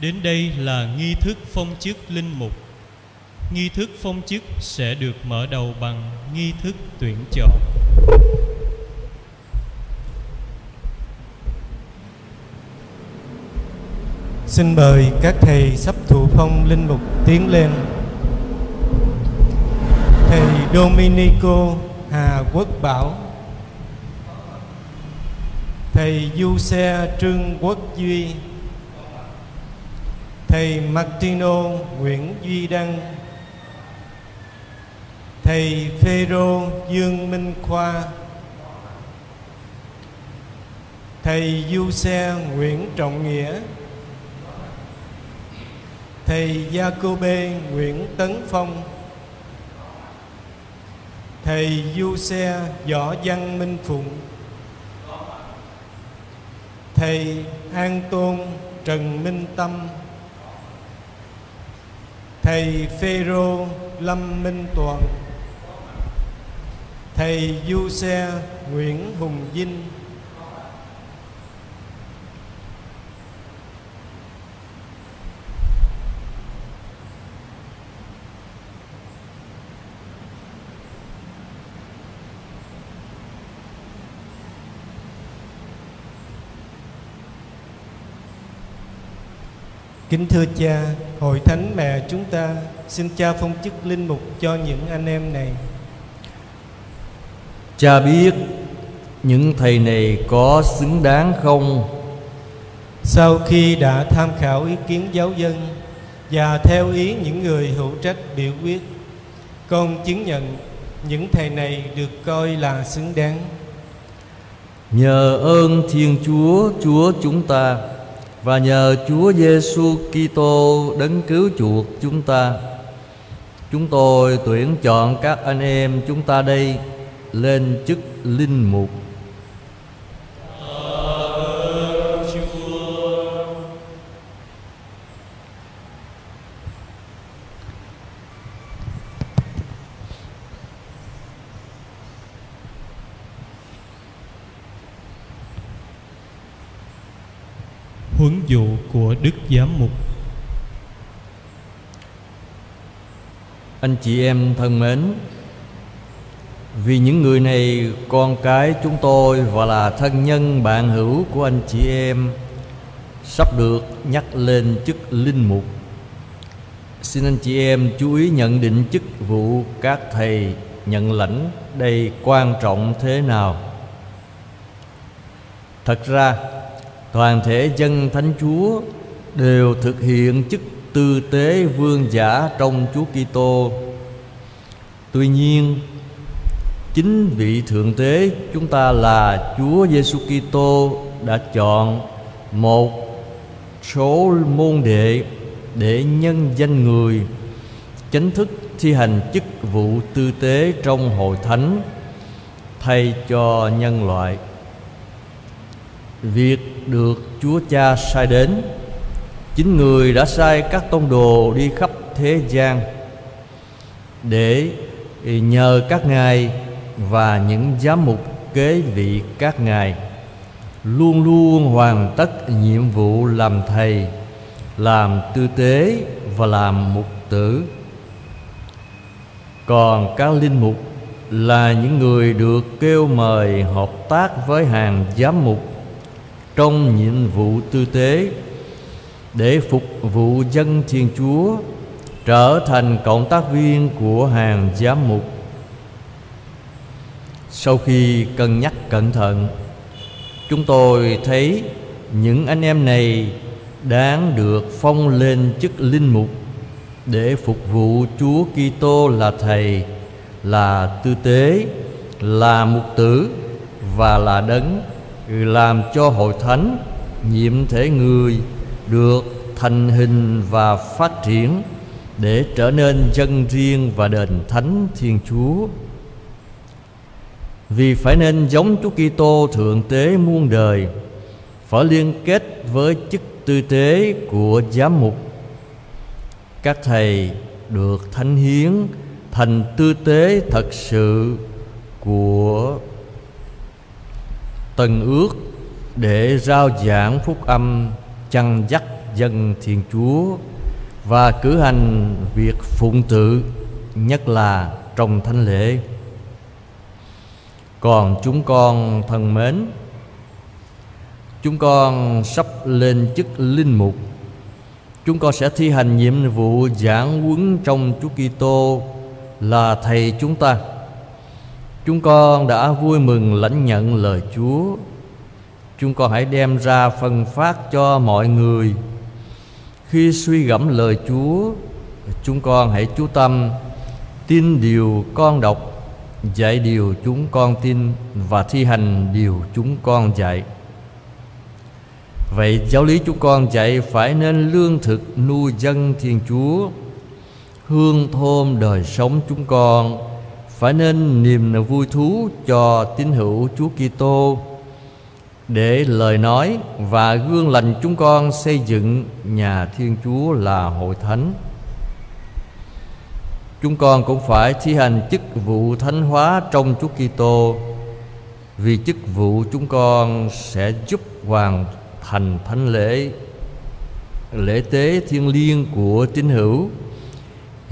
[SPEAKER 13] Đến đây là nghi thức phong chức linh mục. Nghi thức phong chức sẽ được mở đầu bằng nghi thức tuyển chọn.
[SPEAKER 2] Xin mời các thầy sắp thụ phong linh mục tiến lên. Thầy Dominico Hà Quốc Bảo. Thầy Du Xe Trương Quốc Duy. Thầy Martino Nguyễn Duy Đăng. Thầy Phêrô Dương Minh Khoa. Thầy Du Xe Nguyễn Trọng Nghĩa. Thầy Jacobe Nguyễn Tấn Phong. Thầy Du Xe Võ Văn Minh Phụng thầy An Tôn Trần Minh Tâm. Thầy Phêrô Lâm Minh Toàn. Thầy Du Xe Nguyễn Hùng Vinh. Kính thưa cha, hội thánh mẹ chúng ta xin cha phong chức linh mục cho những anh em này.
[SPEAKER 15] Cha biết những thầy này có xứng đáng không?
[SPEAKER 2] Sau khi đã tham khảo ý kiến giáo dân và theo ý những người hữu trách biểu quyết, con chứng nhận những thầy này được coi là xứng đáng.
[SPEAKER 15] Nhờ ơn Thiên Chúa, Chúa chúng ta và nhờ Chúa Giêsu Kitô đấng cứu chuộc chúng ta, chúng tôi tuyển chọn các anh em chúng ta đây lên chức linh mục.
[SPEAKER 13] Dụ của Đức Giám Mục
[SPEAKER 15] Anh chị em thân mến, vì những người này con cái chúng tôi và là thân nhân bạn hữu của anh chị em sắp được nhắc lên chức linh mục. Xin anh chị em chú ý nhận định chức vụ các thầy nhận lãnh đây quan trọng thế nào. Thật ra, toàn thể dân Thánh Chúa đều thực hiện chức tư tế vương giả trong Chúa Kitô. Tuy nhiên, chính vị thượng tế chúng ta là Chúa Giêsu Kitô đã chọn một số môn đệ để nhân danh người chính thức thi hành chức vụ tư tế trong hội thánh thay cho nhân loại. Việc được Chúa Cha sai đến, Chính người đã sai các tông đồ đi khắp thế gian Để nhờ các ngài và những giám mục kế vị các ngài. Luôn luôn hoàn tất nhiệm vụ làm thầy, Làm tư tế và làm mục tử. Còn các linh mục là những người được kêu mời hợp tác với hàng giám mục trong nhiệm vụ tư tế để phục vụ dân Thiên Chúa trở thành cộng tác viên của hàng giám mục. Sau khi cân nhắc cẩn thận, chúng tôi thấy những anh em này đáng được phong lên chức linh mục để phục vụ Chúa Kitô là thầy, là tư tế, là mục tử và là đấng làm cho hội thánh nhiệm thể người được thành hình và phát triển để trở nên dân riêng và đền thánh Thiên Chúa. Vì phải nên giống Chúa Kitô thượng tế muôn đời, phải liên kết với chức tư tế của giám mục. Các thầy được thánh hiến thành tư tế thật sự của tân ước để rao giảng phúc âm chăn dắt dân Thiên Chúa và cử hành việc phụng tự nhất là trong thánh lễ. Còn chúng con thân mến, chúng con sắp lên chức linh mục. Chúng con sẽ thi hành nhiệm vụ giảng huấn trong Chúa Kitô là thầy chúng ta. Chúng con đã vui mừng lãnh nhận lời Chúa. Chúng con hãy đem ra phân phát cho mọi người. Khi suy gẫm lời Chúa, chúng con hãy chú tâm, tin điều con đọc, dạy điều chúng con tin và thi hành điều chúng con dạy. Vậy giáo lý chúng con dạy phải nên lương thực nuôi dân thiên chúa, hương thơm đời sống chúng con phải nên niềm vui thú cho tín hữu Chúa Kitô để lời nói và gương lành chúng con xây dựng nhà Thiên Chúa là hội thánh. Chúng con cũng phải thi hành chức vụ thánh hóa trong Chúa Kitô, vì chức vụ chúng con sẽ giúp hoàn thành thánh lễ lễ tế thiêng liêng của tín hữu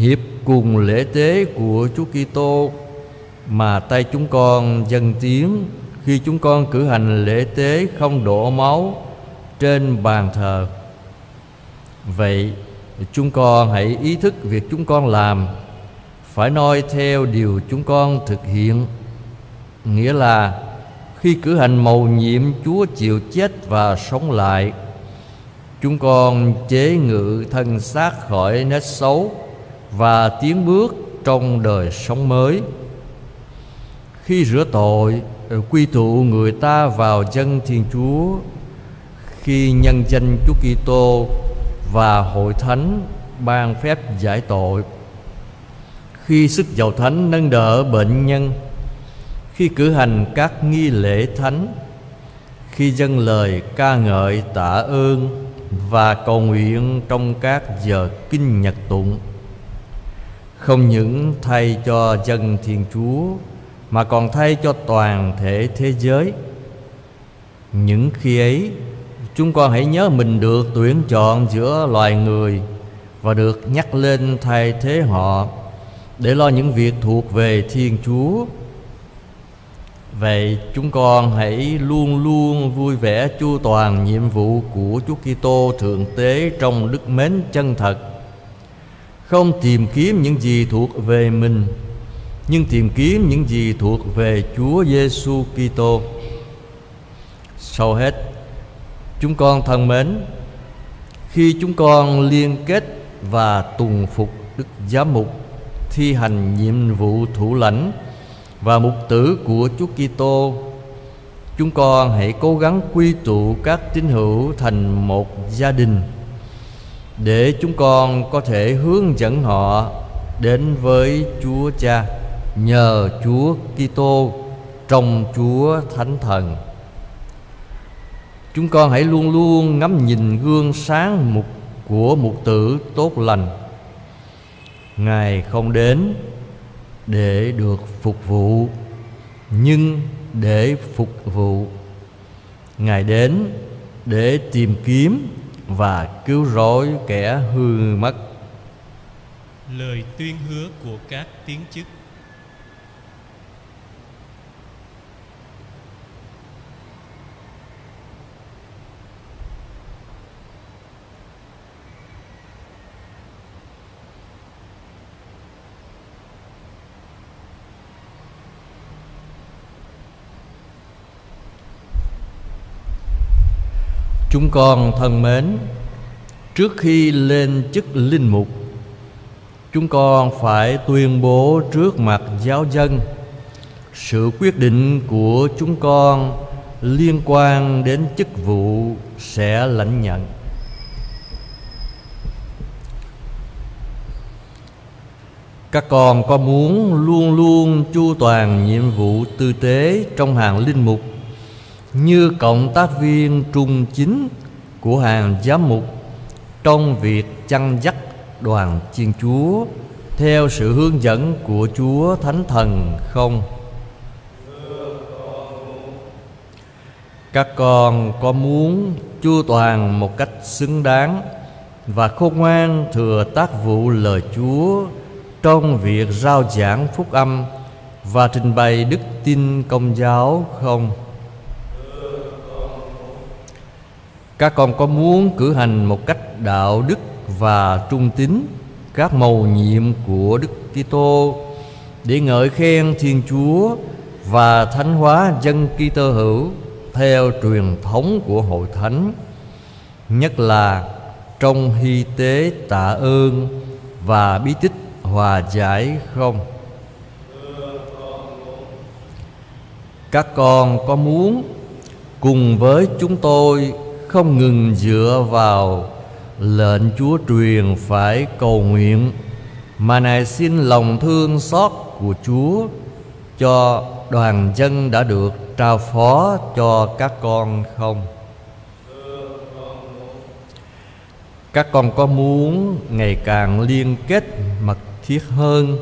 [SPEAKER 15] hiệp cùng lễ tế của Chúa Kitô mà tay chúng con dâng tiếng khi chúng con cử hành lễ tế không đổ máu trên bàn thờ. Vậy chúng con hãy ý thức việc chúng con làm phải noi theo điều chúng con thực hiện. Nghĩa là khi cử hành mầu nhiệm Chúa chịu chết và sống lại, chúng con chế ngự thân xác khỏi nết xấu và tiến bước trong đời sống mới. Khi rửa tội ờ, quy tụ người ta vào dân Thiên Chúa, khi nhân danh Chúa Kitô và hội thánh ban phép giải tội, khi sức giàu thánh nâng đỡ bệnh nhân, khi cử hành các nghi lễ thánh, khi dâng lời ca ngợi tạ ơn và cầu nguyện trong các giờ kinh nhật tụng không những thay cho dân thiên chúa, mà còn thay cho toàn thể thế giới. Những khi ấy, chúng con hãy nhớ mình được tuyển chọn giữa loài người và được nhắc lên thay thế họ để lo những việc thuộc về thiên chúa. Vậy chúng con hãy luôn luôn vui vẻ chu toàn nhiệm vụ của chúa kitô thượng tế trong đức mến chân thật không tìm kiếm những gì thuộc về mình nhưng tìm kiếm những gì thuộc về Chúa Giêsu Kitô. Sau hết, chúng con thân mến, khi chúng con liên kết và tùng phục Đức Giám mục thi hành nhiệm vụ thủ lãnh và mục tử của Chúa Kitô, chúng con hãy cố gắng quy tụ các tín hữu thành một gia đình để chúng con có thể hướng dẫn họ đến với Chúa Cha, nhờ Chúa Kitô trong Chúa Thánh Thần. Chúng con hãy luôn luôn ngắm nhìn gương sáng mục của mục tử tốt lành. Ngài không đến để được phục vụ, nhưng để phục vụ. Ngài đến để tìm kiếm và cứu rỗi kẻ hư mất.
[SPEAKER 13] Lời tuyên hứa của các tiến chức
[SPEAKER 15] Chúng con thân mến, Trước khi lên chức linh mục, Chúng con phải tuyên bố trước mặt giáo dân Sự quyết định của chúng con liên quan đến chức vụ sẽ lãnh nhận. Các con có muốn luôn luôn chu toàn nhiệm vụ tư tế trong hàng linh mục? Như cộng tác viên trung chính của hàng giám mục trong việc chăn dắt đoàn chiên Chúa, theo sự hướng dẫn của Chúa Thánh Thần không? Các con có muốn chu toàn một cách xứng đáng và khôn ngoan thừa tác vụ lời Chúa trong việc rao giảng phúc âm và trình bày đức tin công giáo không? Các con có muốn cử hành một cách đạo đức và trung tín các mầu nhiệm của Đức Kitô để ngợi khen Thiên Chúa và thánh hóa dân Kitô hữu theo truyền thống của hội thánh, nhất là trong hy tế tạ ơn và bí tích hòa giải không? Các con có muốn cùng với chúng tôi không ngừng dựa vào lệnh chúa truyền phải cầu nguyện. Mà này xin lòng thương xót của chúa cho đoàn dân đã được trao phó cho các con không? Các con có muốn ngày càng liên kết mật thiết hơn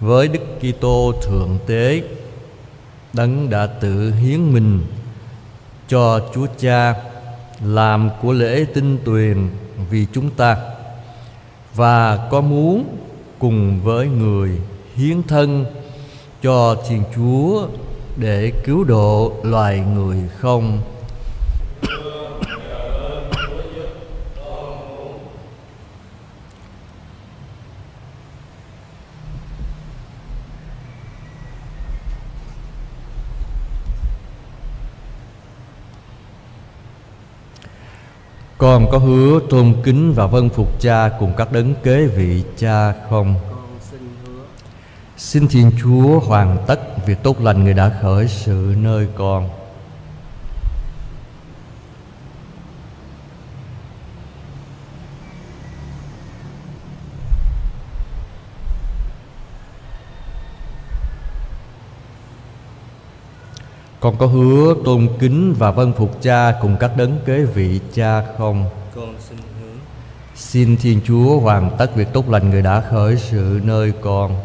[SPEAKER 15] với Đức Kitô thượng tế đấng đã tự hiến mình cho Chúa Cha? Làm của lễ tinh tuyền vì chúng ta, và có muốn cùng với người hiến thân cho Thiên Chúa để cứu độ loài người không? Con có hứa tôn kính và vân phục cha cùng các đấng kế vị cha không? Xin Thiên Chúa hoàn tất việc tốt lành Người đã khởi sự nơi con. Con có hứa tôn kính và vân phục cha cùng các đấng kế vị cha không?
[SPEAKER 1] Con xin hứa
[SPEAKER 15] Xin Thiên Chúa hoàn tất việc tốt lành Người đã khởi sự nơi con.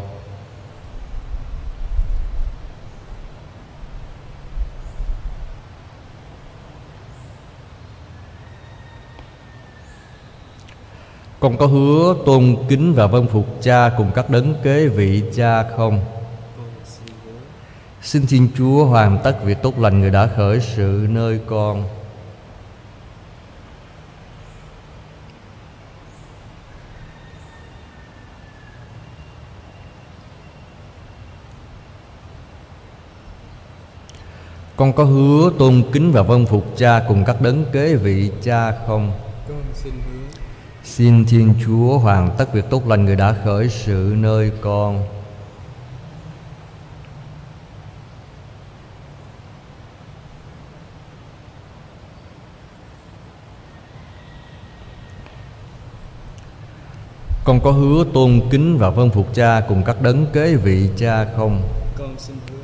[SPEAKER 15] Con có hứa tôn kính và vân phục cha cùng các đấng kế vị cha không? Xin Thiên Chúa hoàn tất việc tốt lành Người đã khởi sự nơi con. Con có hứa tôn kính và vâng phục cha cùng các đấng kế vị cha không?
[SPEAKER 1] Con xin hứa
[SPEAKER 15] Xin Thiên Chúa hoàn tất việc tốt lành Người đã khởi sự nơi con. Con có hứa tôn kính và vân phục cha cùng các đấng kế vị cha không?
[SPEAKER 1] Con xin hứa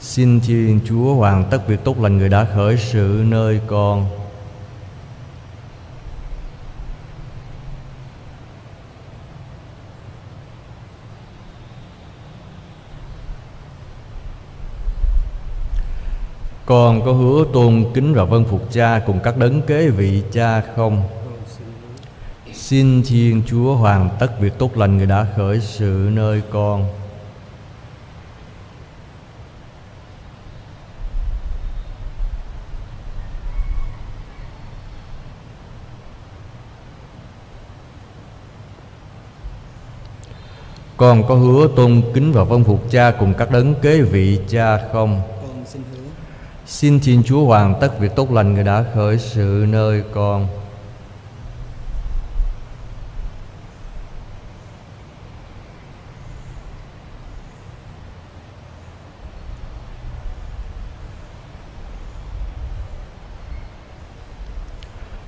[SPEAKER 15] Xin Thiên Chúa hoàn tất việc tốt lành Người đã khởi sự nơi con. Con có hứa tôn kính và vân phục cha cùng các đấng kế vị cha không? Xin Thiên Chúa hoàn tất việc tốt lành Người đã khởi sự nơi con. Con có hứa tôn kính và vân phục cha cùng các đấng kế vị cha không?
[SPEAKER 1] Con xin hứa
[SPEAKER 15] Xin Thiên Chúa hoàn tất việc tốt lành Người đã khởi sự nơi con.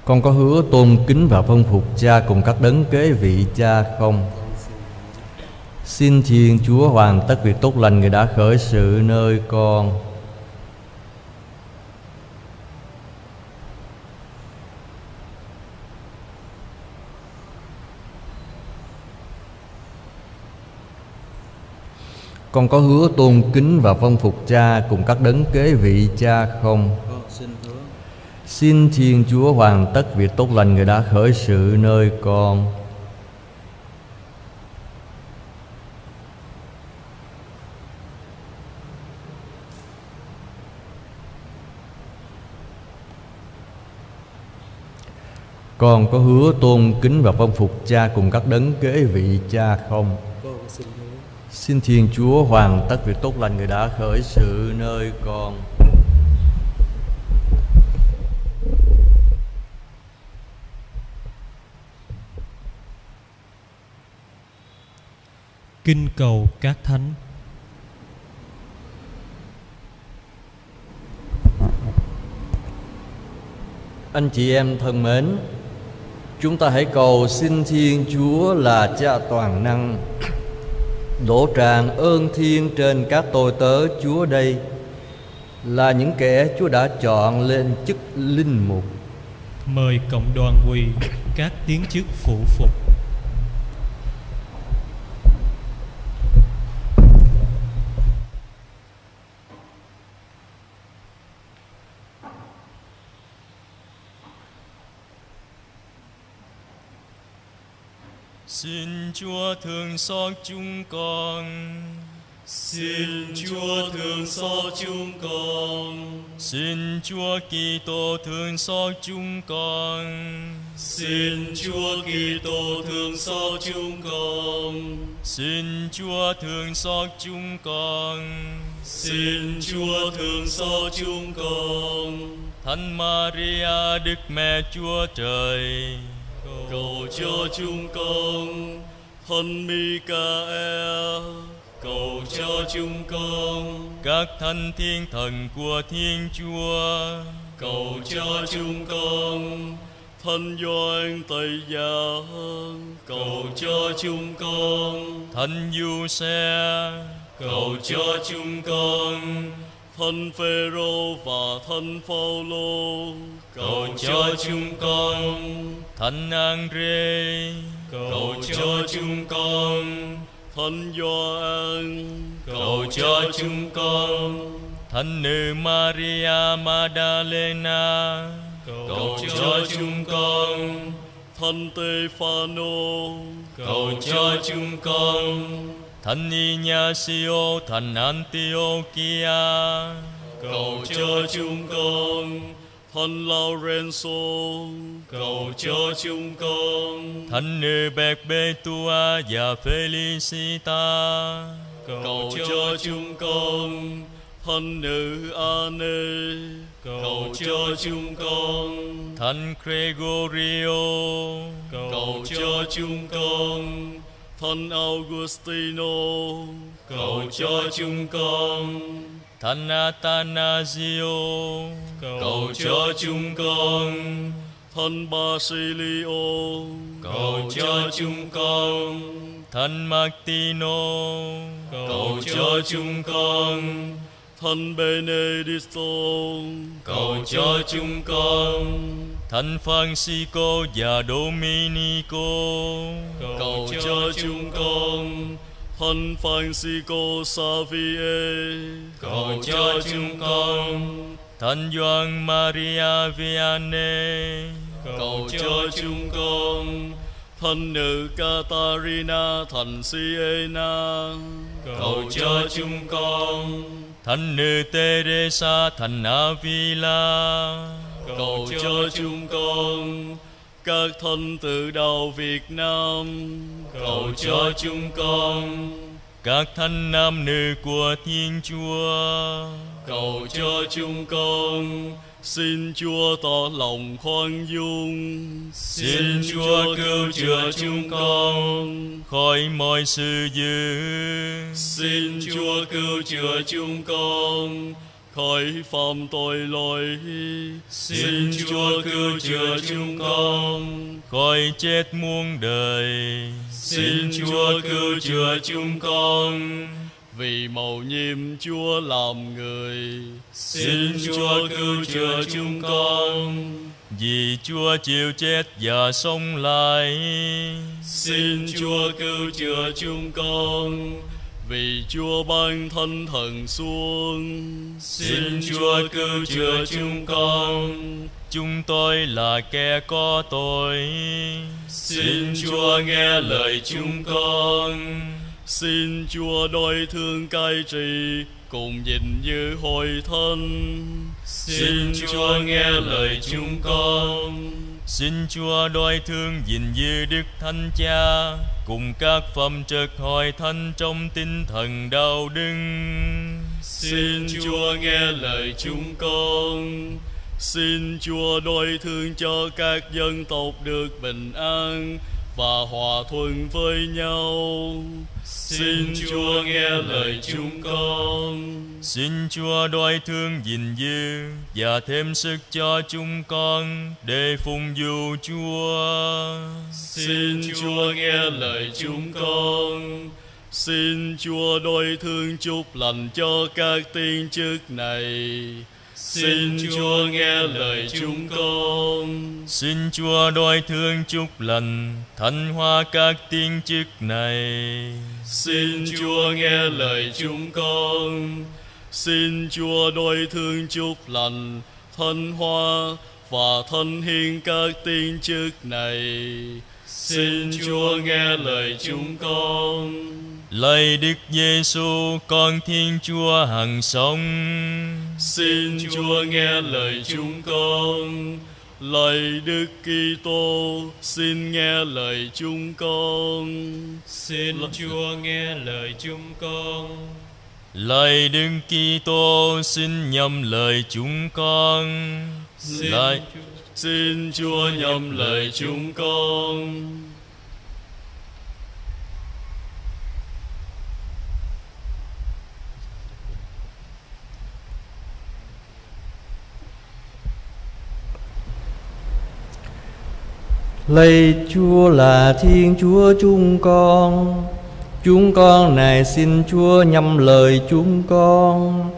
[SPEAKER 15] Con có hứa tôn kính và phân phục cha cùng các đấng kế vị cha không? Xin Thiên Chúa hoàn tất việc tốt lành Người đã khởi sự nơi con. Con có hứa tôn kính và vân phục cha cùng các đấng kế vị cha không?
[SPEAKER 1] Xin
[SPEAKER 15] Thiên Chúa hoàn tất việc tốt lành Người đã khởi sự nơi con. Con có hứa tôn kính và vân phục cha cùng các đấng kế vị cha không?
[SPEAKER 1] Con xin hứa
[SPEAKER 15] Xin Thiên Chúa hoàn tất việc tốt lành Người đã khởi sự nơi con.
[SPEAKER 13] Kinh cầu các thánh
[SPEAKER 15] Anh chị em thân mến, chúng ta hãy cầu xin Thiên Chúa là Cha toàn năng đổ tràn ơn thiên trên các tôi tớ Chúa đây là những kẻ Chúa đã chọn lên chức linh mục.
[SPEAKER 13] Mời cộng đoàn quỳ các tiếng chức phụ phục.
[SPEAKER 14] Chúa thương xót chúng con. Xin Chúa thương xót chúng con. Xin Chúa Kitô thương xót chúng con. Xin Chúa Kitô thương xót chúng con. Xin Chúa thương xót chúng con. Xin Chúa thương xót chúng con. Thánh Maria Đức Mẹ Chúa Trời, cầu cho chúng con thân Michael cầu cho chúng con các thánh thiên thần của Thiên Chúa. Cầu cho chúng con thân Gioan Tây Gia cầu cho chúng con thân Du Xe. Cầu cho chúng con thân Phêrô và thân Phaolô. Cầu cho chúng con thân Andre cầu cho chúng con thánh Gioan cầu cho chúng con thánh nữ Maria Magdalena. Cầu cho chúng con thánh Stefano. Cầu cho chúng con Thánh Ignacio, Thánh Antiochia, cầu cho chúng con. Thánh Lorenzo, cầu cho chúng con. Thánh nữ Perpetua và Felicita, cầu cho chúng con. Thánh nữ Anne, cầu cho chúng con. Thánh Gregorio, cầu cho chúng con. Thánh Augustino, cầu cho chúng con. Thánh Athanasio, cầu cho chúng con. Thánh Basilio, cầu cho chúng con. Thánh Martino, cầu cho chúng con. Thánh Benedicto, cầu cho chúng con. Thánh Francisco và Dominico cầu cho chúng con Thánh Francisco Xavier cầu cho chúng con Thánh Gioan Maria Vianney cầu cho chúng con Thánh nữ Catarina Thành Siena cầu cho chúng con Thánh nữ Teresa Thành Avila cầu cho chúng con các thân tự đầu Việt Nam. Cầu cho chúng con các thánh nam nữ của Thiên Chúa. Cầu cho chúng con xin Chúa tỏ lòng khoan dung. Xin Chúa cứu chữa chúng con khỏi mọi sự dữ. Xin Chúa cứu chữa chúng con khỏi phạm tội lỗi. Xin chúa cứu chữa chúng con. khỏi chết muôn đời. Xin chúa cứu chữa chúng con. vì mầu nhiệm chúa làm người. Xin chúa cứu chữa chúng con. Vì Chúa chịu chết và sống lại. Xin Chúa cứu chữa chúng con vì Chúa ban thân thần xuống. Xin Chúa cứu chữa chúng con. chúng tôi là kẻ có tội. Xin Chúa nghe lời chúng con. Xin Chúa đôi thương cai trị cùng gìn giữ hội thân. Xin Chúa nghe lời chúng con. Xin Chúa đôi thương gìn giữ Đức Thánh Cha cùng các phẩm trực hội thánh trong tinh thần đạo đức. Xin Chúa nghe lời chúng con. Xin Chúa đôi thương cho các dân tộc được bình an
[SPEAKER 12] và hòa thuận với nhau. Xin Chúa nghe lời chúng con.
[SPEAKER 14] Xin Chúa đoái thương gìn giữ và thêm sức cho chúng con để phụng vụ Chúa.
[SPEAKER 12] Xin Chúa nghe lời chúng con. Xin Chúa đôi thương chúc lành cho các tiên chức này. Xin Chúa nghe lời chúng con.
[SPEAKER 14] Xin Chúa đoái thương chúc lành thánh hóa các tiên chức này.
[SPEAKER 12] Xin Chúa nghe lời chúng con. Xin Chúa đôi thương chúc lành thân hoa và thân hiến các tiên chức này. Xin Chúa nghe lời chúng con.
[SPEAKER 14] Lạy Đức Giêsu con Thiên Chúa hằng sống.
[SPEAKER 12] Xin Chúa nghe lời chúng con. Lạy Đức Kitô, xin nghe lời chúng con.
[SPEAKER 13] Xin Chúa nghe lời chúng con.
[SPEAKER 14] Lạy Đức Kitô, xin nhầm lời chúng con.
[SPEAKER 12] Xin,
[SPEAKER 14] Lạy
[SPEAKER 12] xin Chúa nhầm lời chúng con.
[SPEAKER 15] Lạy Chúa là Thiên Chúa chúng con. Chúng con này xin Chúa nhâm lời chúng con,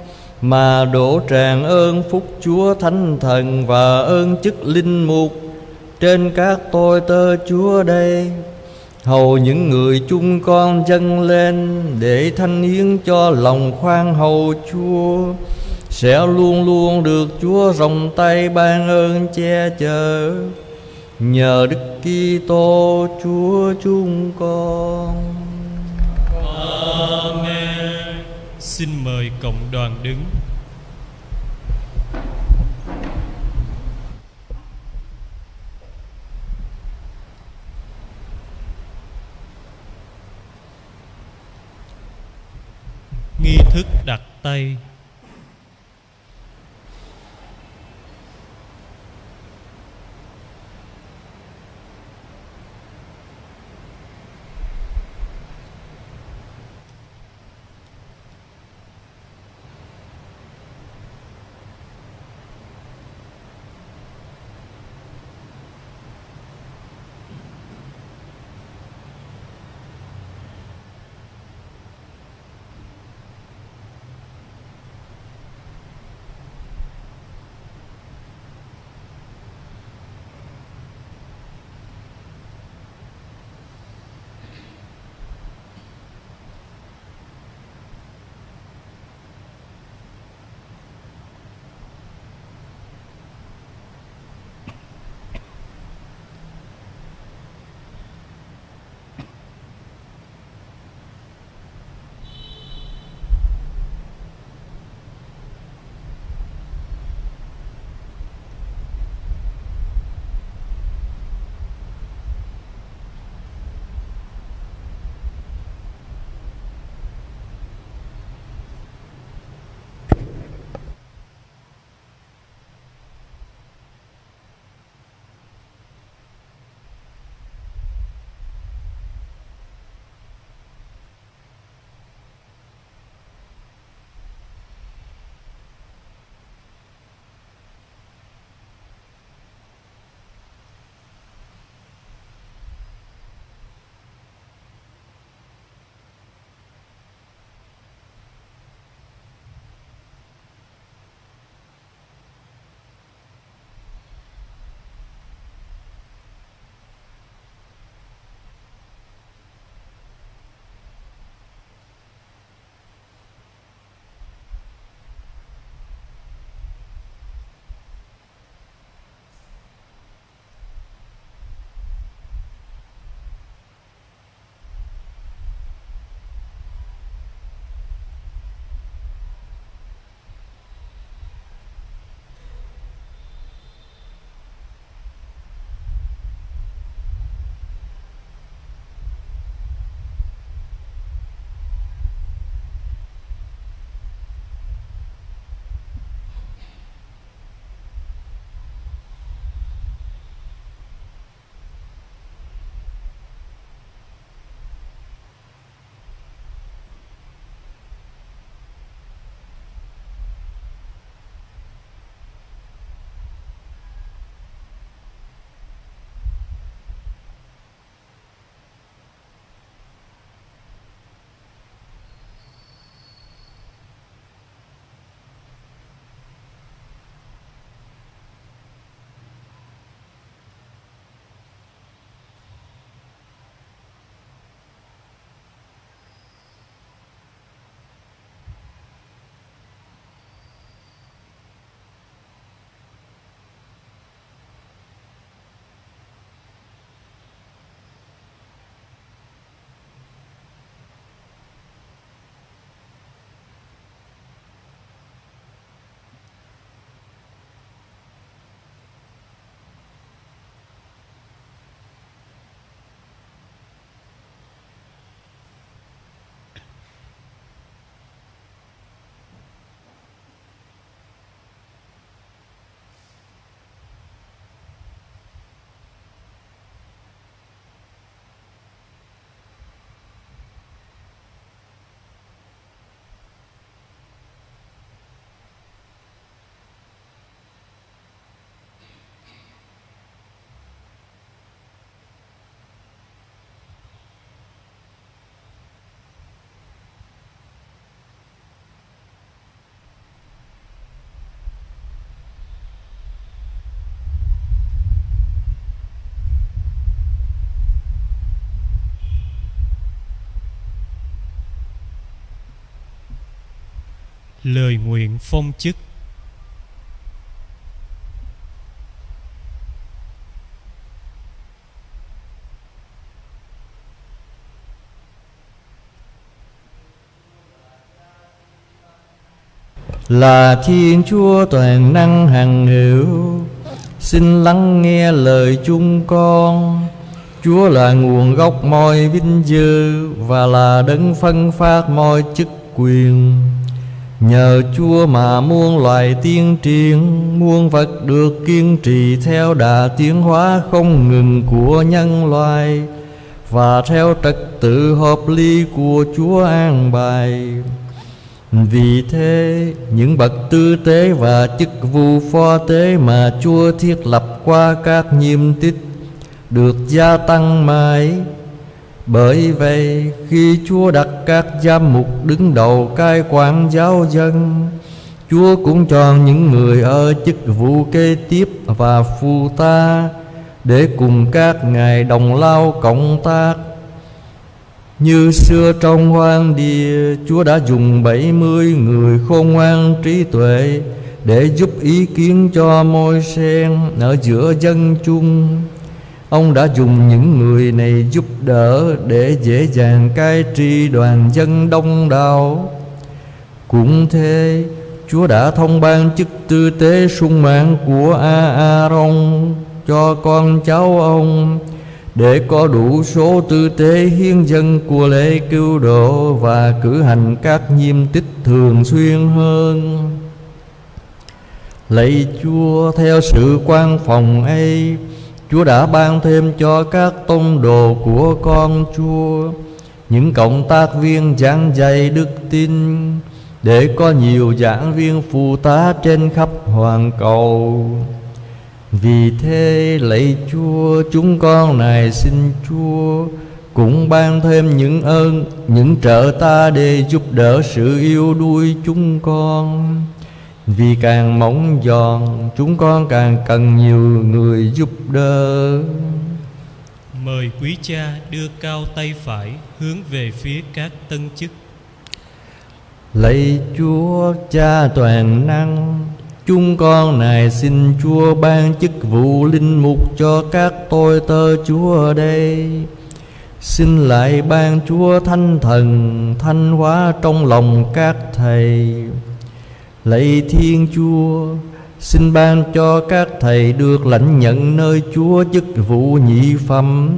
[SPEAKER 15] Mà đổ tràn ơn phúc Chúa Thánh Thần Và ơn chức linh mục Trên các tôi tơ Chúa đây. Hầu những người chung con dâng lên Để thanh hiến cho lòng khoan hầu Chúa, Sẽ luôn luôn được Chúa rộng tay ban ơn che chở. Nhờ Đức Kitô Chúa chúng con.
[SPEAKER 13] Amen. Xin mời cộng đoàn đứng. Nghi thức đặt tay lời nguyện phong chức.
[SPEAKER 15] Là thiên chúa toàn năng hằng hữu, xin lắng nghe lời chúng con. Chúa là nguồn gốc mọi vinh dự và là đấng phân phát mọi chức quyền nhờ chúa mà muôn loài tiên triển muôn vật được kiên trì theo đà tiến hóa không ngừng của nhân loại và theo trật tự hợp lý của chúa an bài vì thế, những bậc tư tế và chức vụ pho tế mà Chúa thiết lập qua các nhiệm tích được gia tăng mãi. Bởi vậy khi Chúa đặt các giám mục đứng đầu cai quản giáo dân, Chúa cũng chọn những người ở chức vụ kế tiếp và phu ta để cùng các ngài đồng lao cộng tác. Như xưa trong hoang địa Chúa đã dùng bảy mươi người khôn ngoan trí tuệ Để giúp ý kiến cho môi sen ở giữa dân chung. Ông đã dùng những người này giúp đỡ Để dễ dàng cai trị đoàn dân đông đảo Cũng thế Chúa đã thông ban chức tư tế sung mãn của A-a-rong Cho con cháu ông để có đủ số tư tế hiến dân của lễ cứu độ và cử hành các nhiêm tích thường xuyên hơn. Lạy Chúa theo sự quan phòng ấy, Chúa đã ban thêm cho các tông đồ của con Chúa những cộng tác viên giảng dạy đức tin để có nhiều giảng viên phụ tá trên khắp hoàn cầu. Vì thế lạy Chúa chúng con này xin Chúa Cũng ban thêm những ơn, những trợ ta để giúp đỡ sự yêu đuôi chúng con vì càng mỏng giòn chúng con càng cần nhiều người giúp đỡ.
[SPEAKER 13] Mời quý cha đưa cao tay phải hướng về phía các tân chức.
[SPEAKER 15] Lạy Chúa cha toàn năng Chúng con này xin Chúa ban chức vụ linh mục cho các tôi tơ Chúa ở đây. Xin lại ban Chúa thanh thần thanh hóa trong lòng các thầy Lạy Thiên Chúa, Xin ban cho các thầy được lãnh nhận nơi Chúa chức vụ nhị phẩm,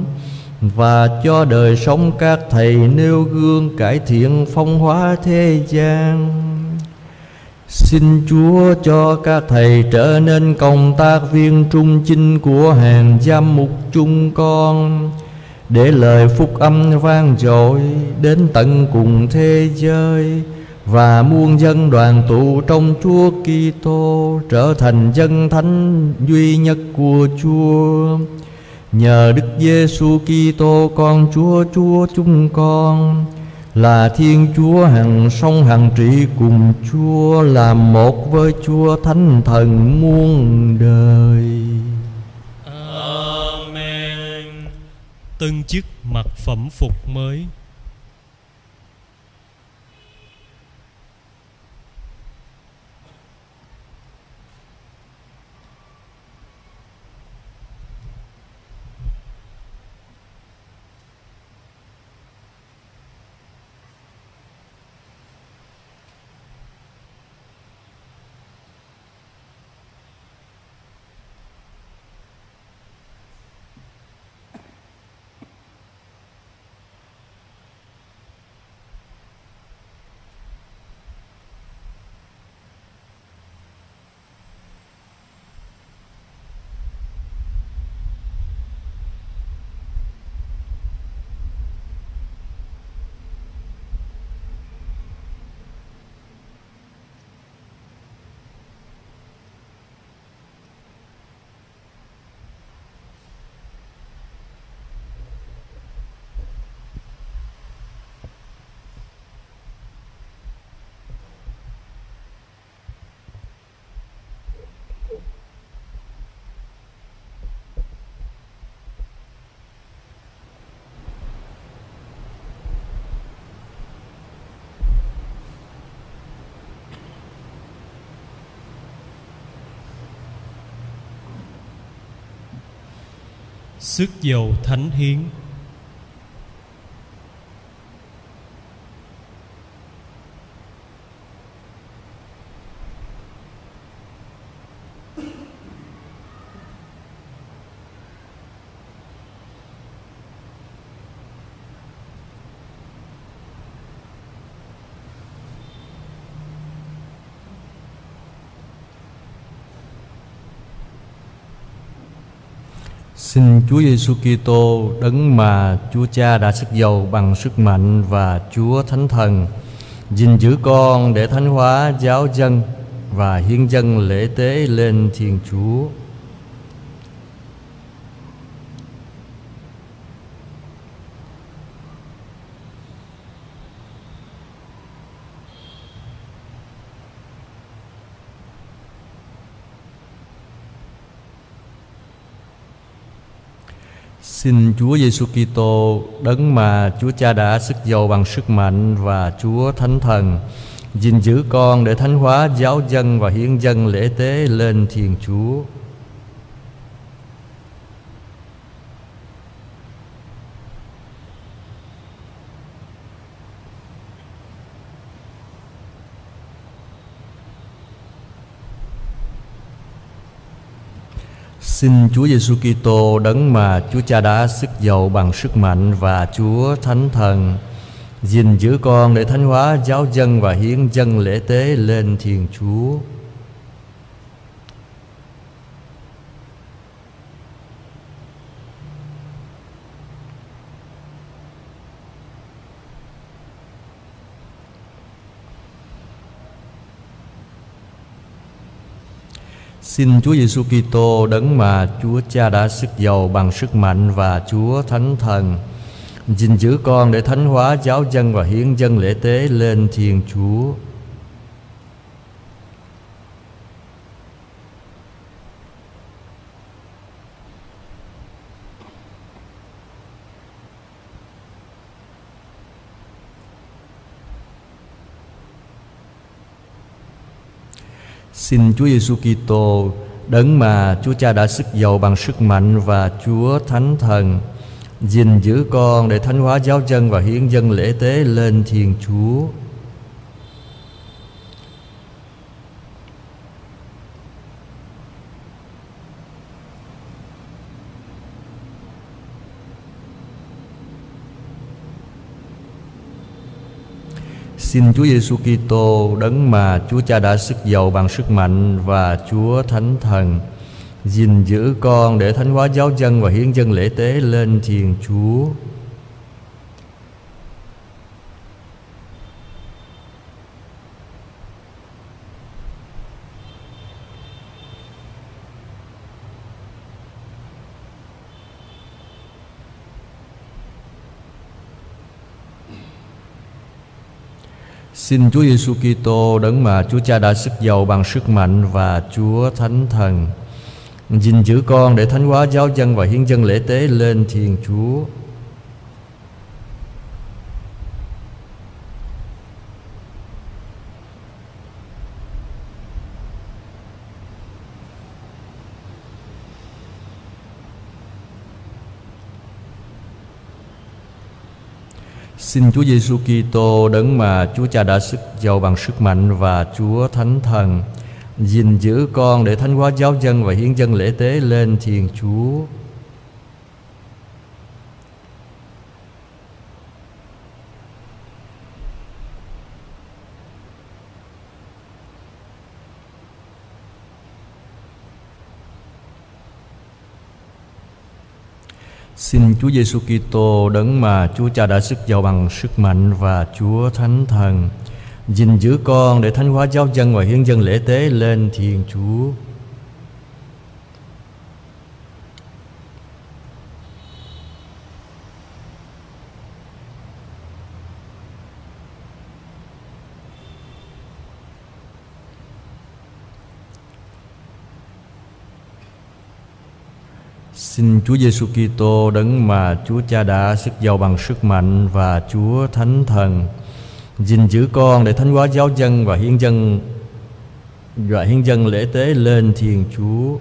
[SPEAKER 15] Và cho đời sống các thầy nêu gương cải thiện phong hóa thế gian. Xin Chúa cho các thầy trở nên công tác viên trung chinh của hàng giam mục chung con, Để lời phúc âm vang dội đến tận cùng thế giới. Và muôn dân đoàn tụ trong Chúa Kitô trở thành dân thánh duy nhất của Chúa Nhờ Đức Giêsu Kitô, con Chúa Chúa chúng con, là Thiên Chúa hằng song hằng trị cùng Chúa làm một với Chúa Thánh Thần muôn đời.
[SPEAKER 13] Amen. Tân chức mặc phẩm phục mới. Sức dầu thánh hiến.
[SPEAKER 15] Xin Chúa Giêsu Kitô đấng mà Chúa Cha đã sức giàu bằng sức mạnh và Chúa Thánh Thần, gìn giữ con để thánh hóa giáo dân và hiến dân lễ tế lên Thiên Chúa. Xin Chúa Giêsu Kitô đấng mà Chúa Cha đã sức giàu bằng sức mạnh và Chúa Thánh Thần, gìn giữ con để thánh hóa giáo dân và hiến dân lễ tế lên Thiên Chúa. Xin Chúa Giêsu Kitô đấng mà Chúa Cha đã sức giàu bằng sức mạnh và Chúa Thánh Thần, gìn giữ con để thánh hóa giáo dân và hiến dân lễ tế lên Thiên Chúa. Xin Chúa Giêsu Kitô đấng mà Chúa Cha đã sức giàu bằng sức mạnh và Chúa Thánh Thần gìn giữ con để thánh hóa giáo dân và hiến dân lễ tế lên Thiên Chúa. Xin Chúa Giêsu Kitô đấng mà Chúa Cha đã sức giàu bằng sức mạnh và Chúa Thánh Thần gìn giữ con để thánh hóa giáo dân và hiến dân lễ tế lên Thiên Chúa. Xin Chúa Giêsu Kitô đấng mà Chúa Cha đã sức giàu bằng sức mạnh và Chúa Thánh Thần gìn giữ con để thánh hóa giáo dân và hiến dân lễ tế lên Thiên Chúa. Xin Chúa Giêsu Kitô đấng mà Chúa Cha đã sức giàu bằng sức mạnh và Chúa Thánh Thần gìn giữ con để thánh hóa giáo dân và hiến dân lễ tế lên Thiên Chúa. Xin Chúa Giêsu Kitô đấng mà Chúa Cha đã sức, giàu bằng sức mạnh và Chúa Thánh Thần, gìn giữ con để thánh hóa giáo dân và hiến dân lễ tế lên Thiên Chúa. Xin Chúa Giêsu Kitô đấng mà Chúa Cha đã sức giàu bằng sức mạnh và Chúa Thánh Thần, gìn giữ con để thánh hóa giáo dân và hiến dân lễ tế lên Thiên Chúa. Xin Chúa Giêsu Kitô đấng mà Chúa Cha đã sức giàu bằng sức mạnh và Chúa Thánh Thần gìn giữ con để thánh hóa giáo dân và hiến dân, và hiến dân lễ tế lên Thiên Chúa.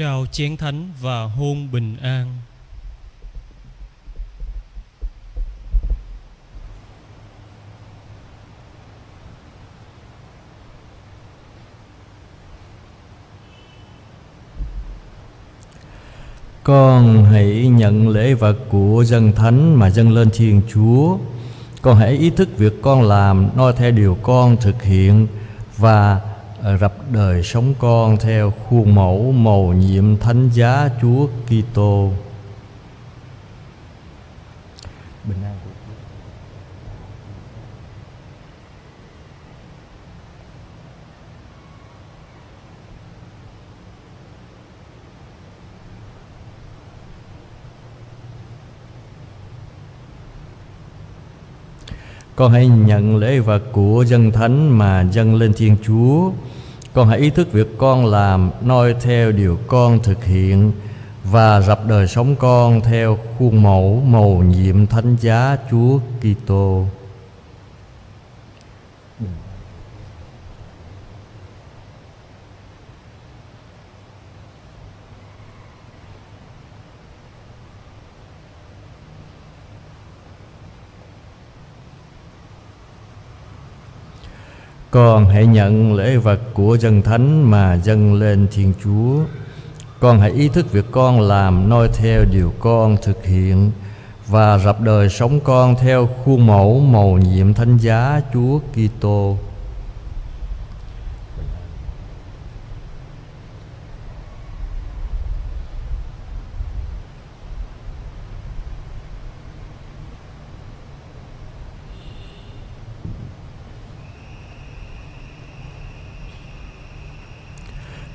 [SPEAKER 13] Trao chén thánh và hôn bình an.
[SPEAKER 15] Con hãy nhận lễ vật của dân thánh mà dâng lên Thiên Chúa. Con hãy ý thức việc con làm, noi theo điều con thực hiện và rập đời sống con theo khuôn mẫu màu nhiệm thánh giá Chúa Kitô. Bình an Con hãy nhận lễ vật của dân thánh mà dâng lên Thiên Chúa. Con hãy ý thức việc con làm, noi theo điều con thực hiện và dập đời sống con theo khuôn mẫu mầu nhiệm thánh giá Chúa Kitô. Con hãy nhận lễ vật của dân thánh mà dâng lên Thiên Chúa. Con hãy ý thức việc con làm noi theo điều con thực hiện và rập đời sống con theo khuôn mẫu màu nhiệm thánh giá Chúa Kitô.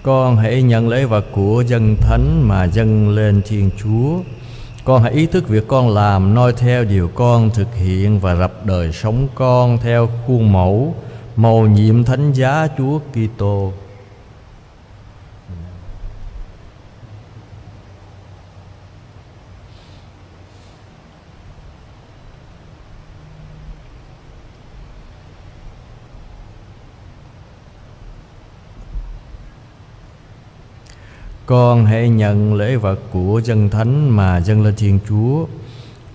[SPEAKER 15] Con hãy nhận lễ vật của dân thánh mà dâng lên Thiên Chúa. Con hãy ý thức việc con làm, noi theo điều con thực hiện và rập đời sống con theo khuôn mẫu màu nhiệm thánh giá Chúa Kitô. Con hãy nhận lễ vật của dân thánh mà dâng lên Thiên Chúa.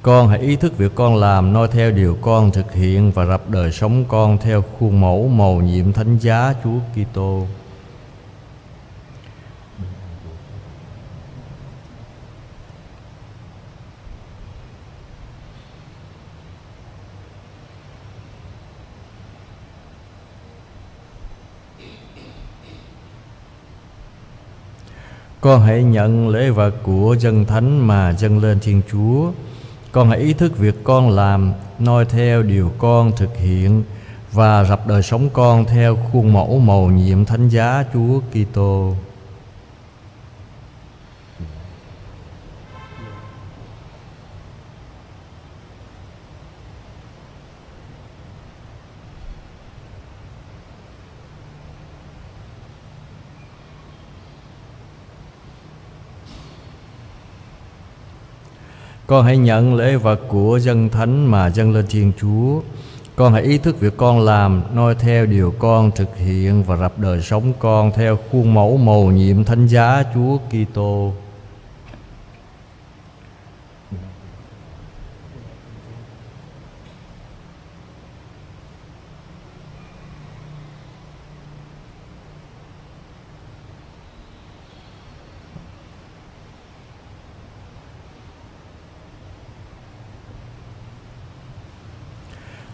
[SPEAKER 15] Con hãy ý thức việc con làm noi theo điều con thực hiện và rập đời sống con theo khuôn mẫu màu nhiệm thánh giá Chúa Kitô. Con hãy nhận lễ vật của dân thánh mà dâng lên Thiên Chúa. Con hãy ý thức việc con làm, noi theo điều con thực hiện và rập đời sống con theo khuôn mẫu màu nhiệm thánh giá Chúa Kitô. Con hãy nhận lễ vật của dân thánh mà dâng lên Thiên Chúa. Con hãy ý thức việc con làm, noi theo điều con thực hiện và rập đời sống con theo khuôn mẫu mầu nhiệm thánh giá Chúa Kitô.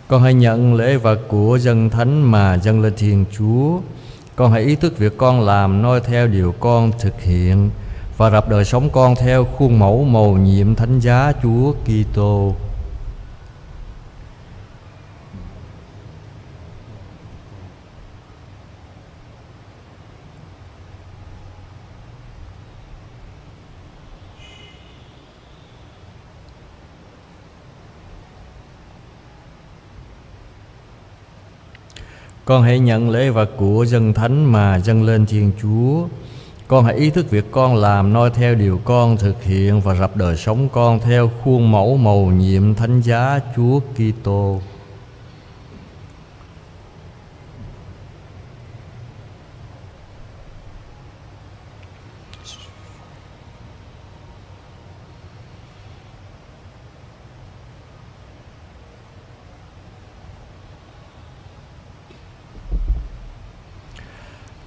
[SPEAKER 15] Con hãy nhận lễ vật của dân thánh mà dâng lên Thiên Chúa. Con hãy ý thức việc con làm noi theo điều con thực hiện và rập đời sống con theo khuôn mẫu mầu nhiệm thánh giá Chúa Kitô. Con hãy nhận lễ vật của dân thánh mà dâng lên Thiên Chúa. Con hãy ý thức việc con làm noi theo điều con thực hiện và rập đời sống con theo khuôn mẫu màu nhiệm thánh giá Chúa Kitô.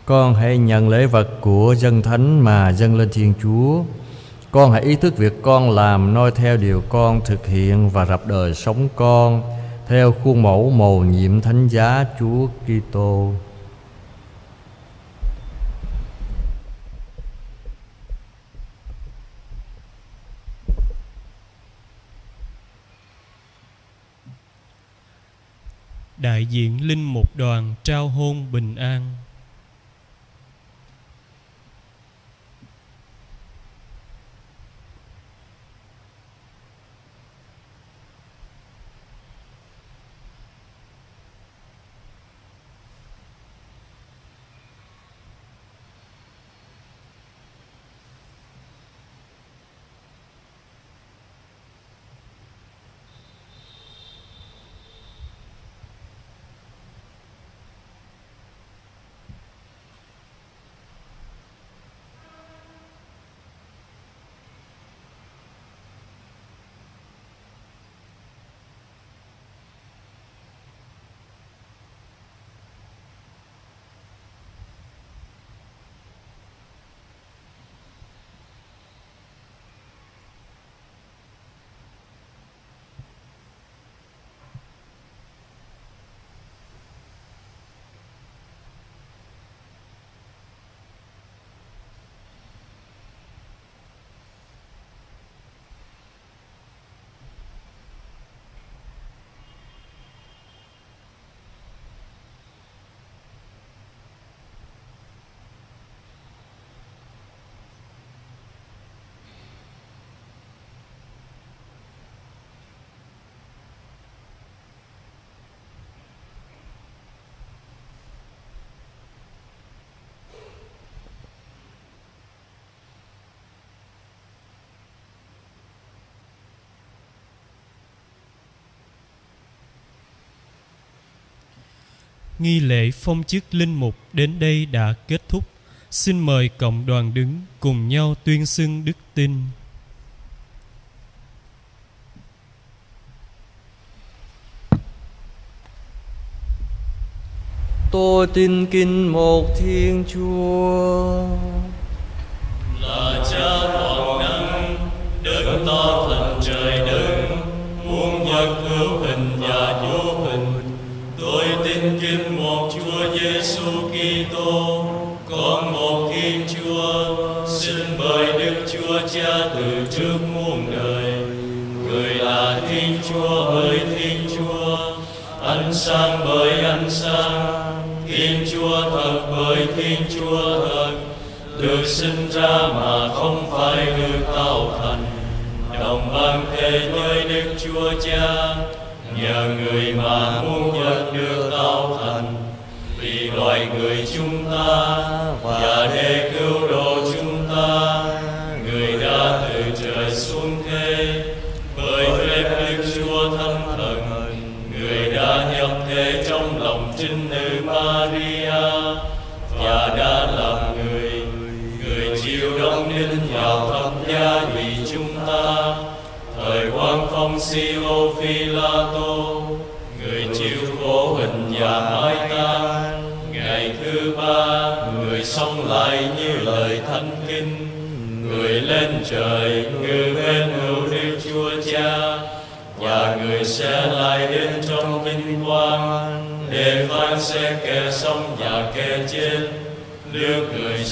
[SPEAKER 15] Con hãy nhận lễ vật của dân thánh mà dâng lên Thiên Chúa Con hãy ý thức việc con làm noi theo điều con thực hiện và rập đời sống con Theo khuôn mẫu mầu nhiệm thánh giá Chúa Kitô.
[SPEAKER 13] đại diện linh mục đoàn trao hôn bình an nghi lễ phong chức linh mục đến đây đã kết thúc. Xin mời cộng đoàn đứng cùng nhau tuyên xưng đức tin.
[SPEAKER 15] Tôi tin kinh một thiên chúa.
[SPEAKER 14] Thiên chúa hơn, được sinh ra mà không phải được tạo thành. Đồng ban thế với đức chúa cha, nhờ người mà muôn vật được tạo thành. Vì loài người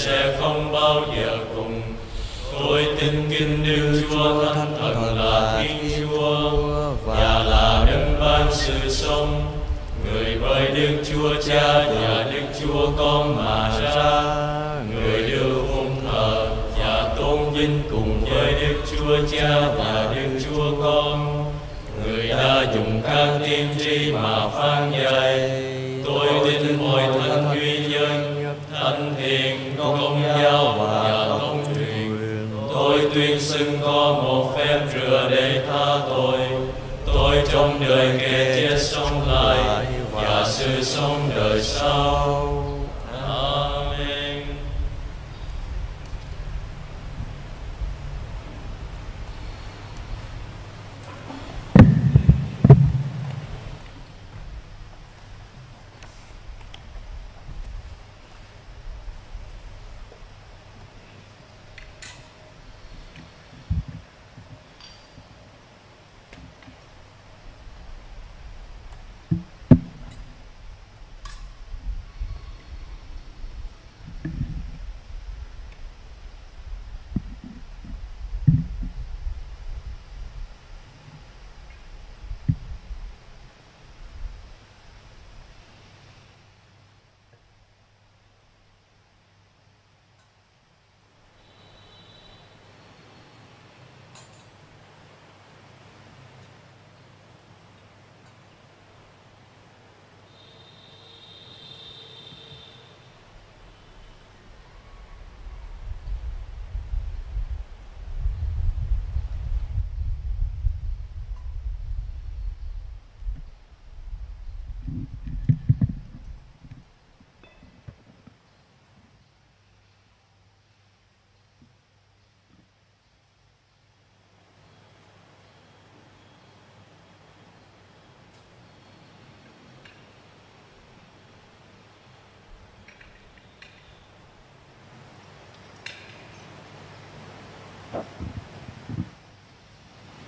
[SPEAKER 14] sẽ không bao giờ cùng. Tôi tin kinh đức chúa thánh thần là thiên chúa và là đấng ban sự sống. Người bởi đức chúa cha và đức chúa con mà ra. Người được phụng thờ và tôn vinh cùng với đức chúa cha và đức chúa con. Người đã dùng các tiên tri mà phá đời kẻ chết sống lại và sự sống đời sau Amen.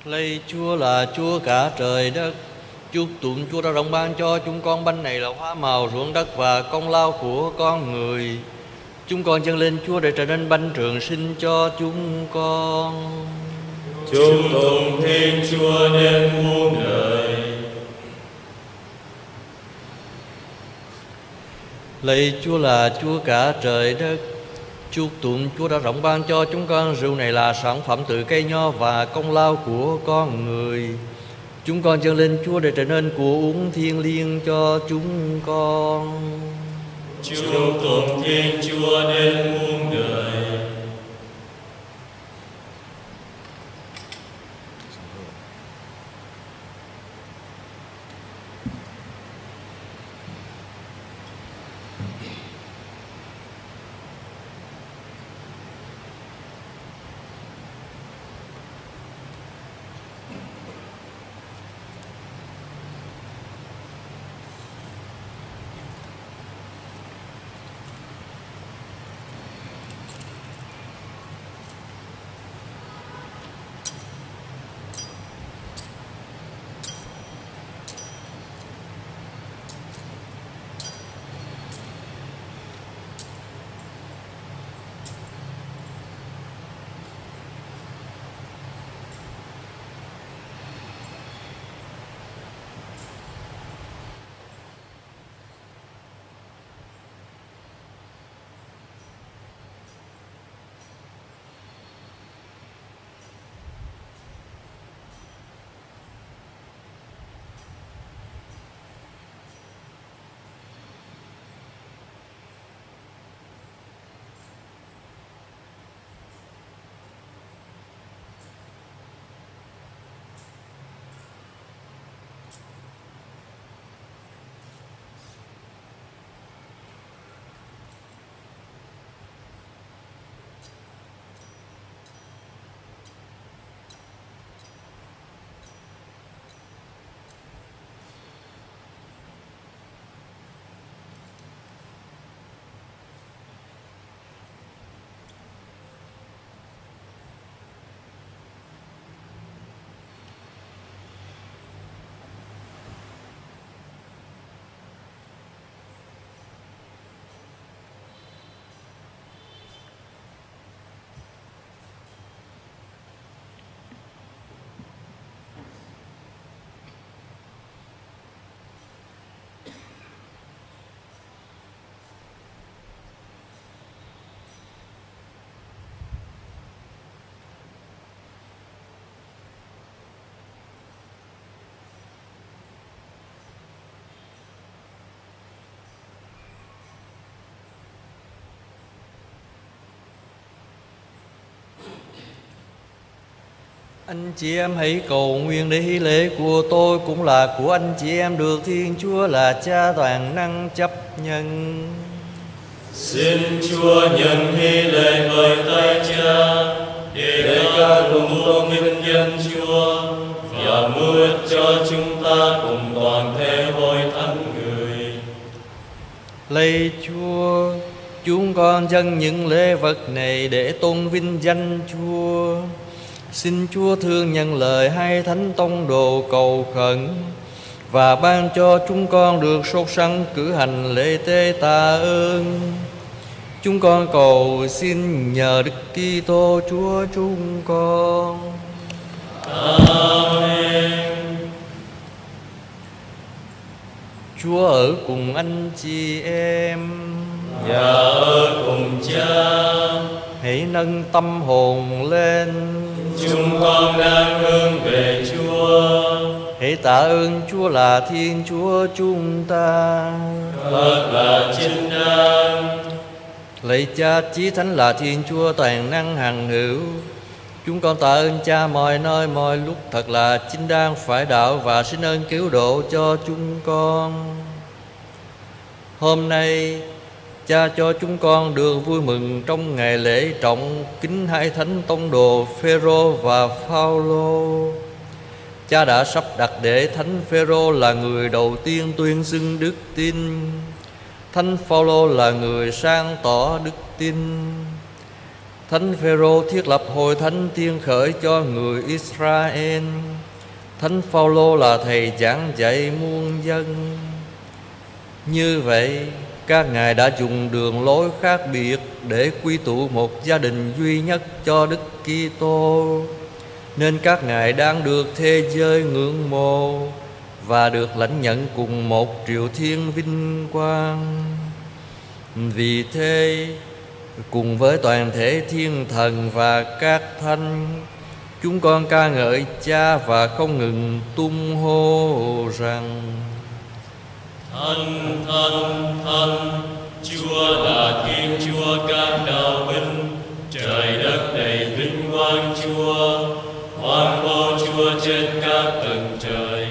[SPEAKER 15] Lạy Chúa là Chúa cả trời đất. Chúc tụng Chúa đã rộng ban cho chúng con bánh này là hoa màu ruộng đất và công lao của con người. Chúng con dâng lên Chúa để trở nên bánh trường sinh cho chúng con.
[SPEAKER 14] Chúc tụng Thiên Chúa đến muôn đời.
[SPEAKER 15] Lạy Chúa là Chúa cả trời đất Chúc tụng Chúa đã rộng ban cho chúng con rượu này là sản phẩm từ cây nho và công lao của con người. Chúng con dâng lên Chúa để trở nên của uống thiên liêng cho chúng con.
[SPEAKER 14] Chúc tụng Thiên Chúa đến muôn đời
[SPEAKER 15] Anh chị em hãy cầu nguyện để hy lễ của tôi cũng là của anh chị em được Thiên Chúa là Cha toàn năng chấp nhận.
[SPEAKER 14] Xin Chúa nhận hy lễ bởi tay cha để ca cùng tôn vinh danh Chúa và mưa cho chúng ta cùng toàn thể hội thánh người.
[SPEAKER 15] Lạy Chúa, chúng con dâng những lễ vật này để tôn vinh danh Chúa. Xin Chúa thương nhân lời hai thánh tông đồ cầu khẩn và ban cho chúng con được sốt sắng cử hành lễ tế tạ ơn. Chúng con cầu xin nhờ Đức Kitô Chúa chúng con.
[SPEAKER 14] Amen.
[SPEAKER 15] Chúa ở cùng anh chị em
[SPEAKER 14] Và ở cùng cha
[SPEAKER 15] Hãy nâng tâm hồn lên
[SPEAKER 14] Chúng con đang hướng về Chúa.
[SPEAKER 15] Hãy tạ ơn Chúa là Thiên Chúa chúng ta.
[SPEAKER 14] Thật là chính đáng.
[SPEAKER 15] Lạy Cha Chí Thánh là Thiên Chúa toàn năng hằng hữu. Chúng con tạ ơn Cha mọi nơi mọi lúc. Thật là chính đáng phải đạo Và xin ơn cứu độ cho chúng con. Hôm nay Cha cho chúng con được vui mừng trong ngày lễ trọng kính hai thánh tông đồ Phêrô và Phaolô. Cha đã sắp đặt để thánh Phêrô là người đầu tiên tuyên xưng đức tin. Thánh Phaolô là người sang tỏ đức tin. Thánh Phêrô thiết lập hội thánh tiên khởi cho người Israel. Thánh Phaolô là thầy giảng dạy muôn dân. Như vậy, các ngài đã dùng đường lối khác biệt để quy tụ một gia đình duy nhất cho Đức Kitô. Nên các ngài đang được thế giới ngưỡng mộ và được lãnh nhận cùng một triệu thiên vinh quang. Vì thế, cùng với toàn thể thiên thần và các thánh, chúng con ca ngợi Cha và không ngừng tung hô rằng
[SPEAKER 14] thân thân thân Chúa là Thiên Chúa các đạo binh, trời đất đầy vinh quang Chúa, hoan hô Chúa trên các tầng trời,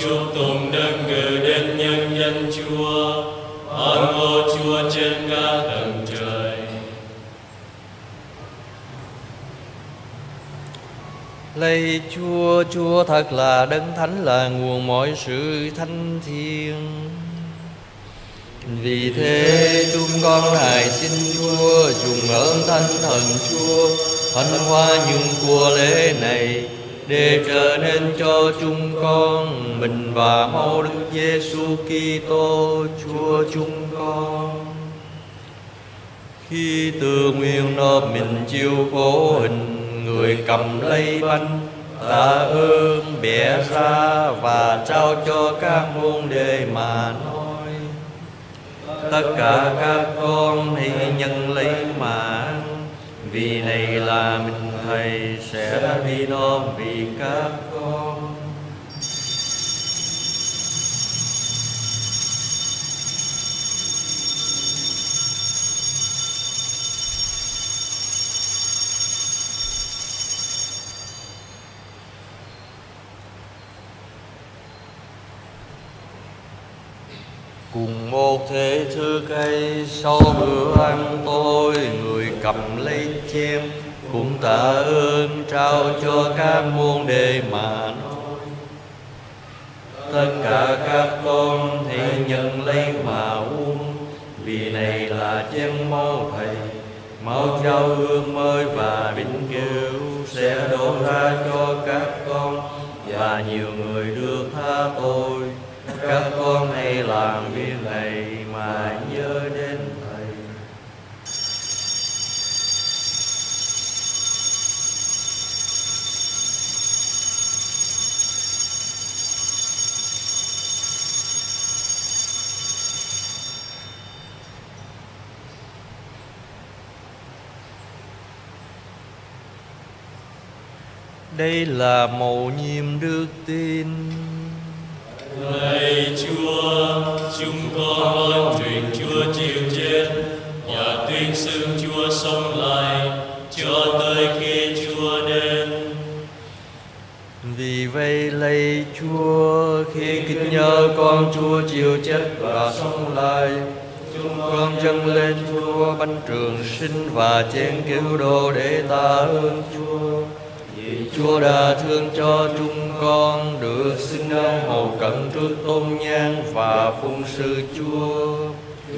[SPEAKER 14] chúc tùng đức ngự đến nhân dân Chúa, hoan hô Chúa trên các tầng trời.
[SPEAKER 15] Lạy Chúa, Chúa thật là đấng thánh là nguồn mọi sự thanh thiêng. Vì thế chúng con hãy xin Chúa dùng ơn thánh thần Chúa, thánh hoa những của lễ này, để trở nên cho chúng con mình và máu Đức Giêsu Kitô, Chúa chúng con. Khi từ nguyên nộp mình chịu khổ hình, người cầm lấy bánh, tạ ơn bẻ ra và trao cho các môn đề mà nói tất cả các con hãy nhận lấy mà vì này là mình thầy sẽ đi non vì các con cùng một thế thư cây, sau bữa ăn tôi người cầm lấy chén, cũng tạ ơn, trao cho các môn đề mà nói. Tất cả các con hãy nhận lấy mà uống, vì này là chén máu thầy. Máu trao hương mới và vĩnh cửu sẽ đổ ra cho các con, và nhiều người được tha tội các con hay làm việc này mà nhớ đến thầy. Đây là mầu nhiệm đức tin.
[SPEAKER 14] Lạy Chúa, chúng con ơn truyền Chúa chịu chết và tuyên xưng Chúa sống lại cho tới khi Chúa đến.
[SPEAKER 15] Vì vậy lạy Chúa khi kính nhớ con Chúa chịu chết và sống lại chúng con dâng lên Chúa bánh trường sinh và chén cứu độ để ta ơn Chúa vì Chúa đã thương cho chúng con được sinh ơn hầu cận trước tôn nhang và phụng sự Chúa.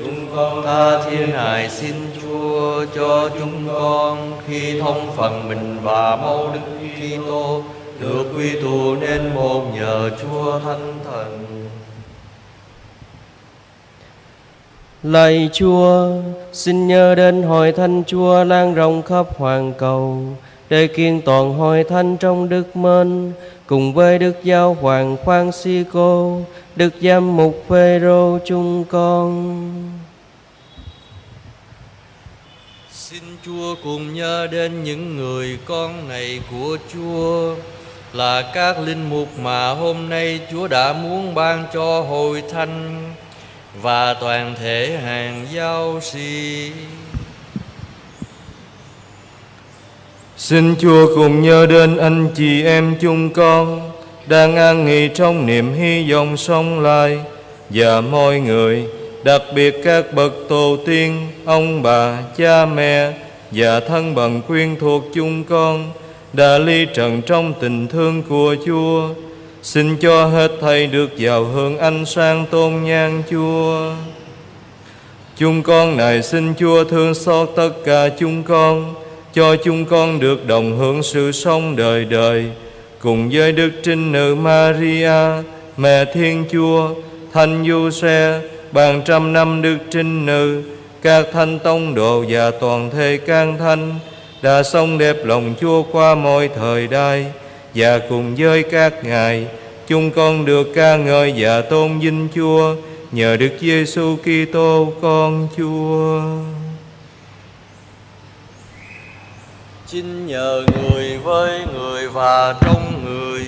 [SPEAKER 15] Chúng con tha thiên hài xin Chúa cho chúng con khi thông phần mình và mau Đức Kitô được quy tụ nên một nhờ Chúa Thánh Thần.
[SPEAKER 8] Lạy Chúa, xin nhớ đến hội thánh Chúa lan rộng khắp hoàn cầu, kiên toàn hội thanh trong đức mến, cùng với Đức Giáo Hoàng khoan si cô Đức Giám mục Phêrô chung con.
[SPEAKER 15] Xin Chúa cùng nhớ đến những người con này của Chúa là các linh mục mà hôm nay Chúa đã muốn ban cho hội thanh và toàn thể hàng giáo sĩ.
[SPEAKER 6] Xin Chúa cùng nhớ đến anh chị em chúng con đang an nghỉ trong niềm hy vọng sống lại và mọi người, đặc biệt các bậc tổ tiên, ông bà, cha mẹ và thân bằng quyên thuộc chúng con đã ly trần trong tình thương của Chúa. Xin cho hết thầy được vào hương ánh sáng tôn nhang Chúa. Chúng con này xin Chúa thương xót tất cả chúng con cho chúng con được đồng hưởng sự sống đời đời. Cùng với Đức Trinh Nữ Maria, Mẹ Thiên Chúa, Thánh Du Xe, bàn trăm năm Đức Trinh Nữ, các thánh tông đồ và toàn thể can thánh đã sống đẹp lòng Chúa qua mọi thời đại và cùng với các ngài chúng con được ca ngợi và tôn vinh Chúa. Nhờ Đức Giêsu Kitô con Chúa.
[SPEAKER 15] Chính nhờ người với người và trong người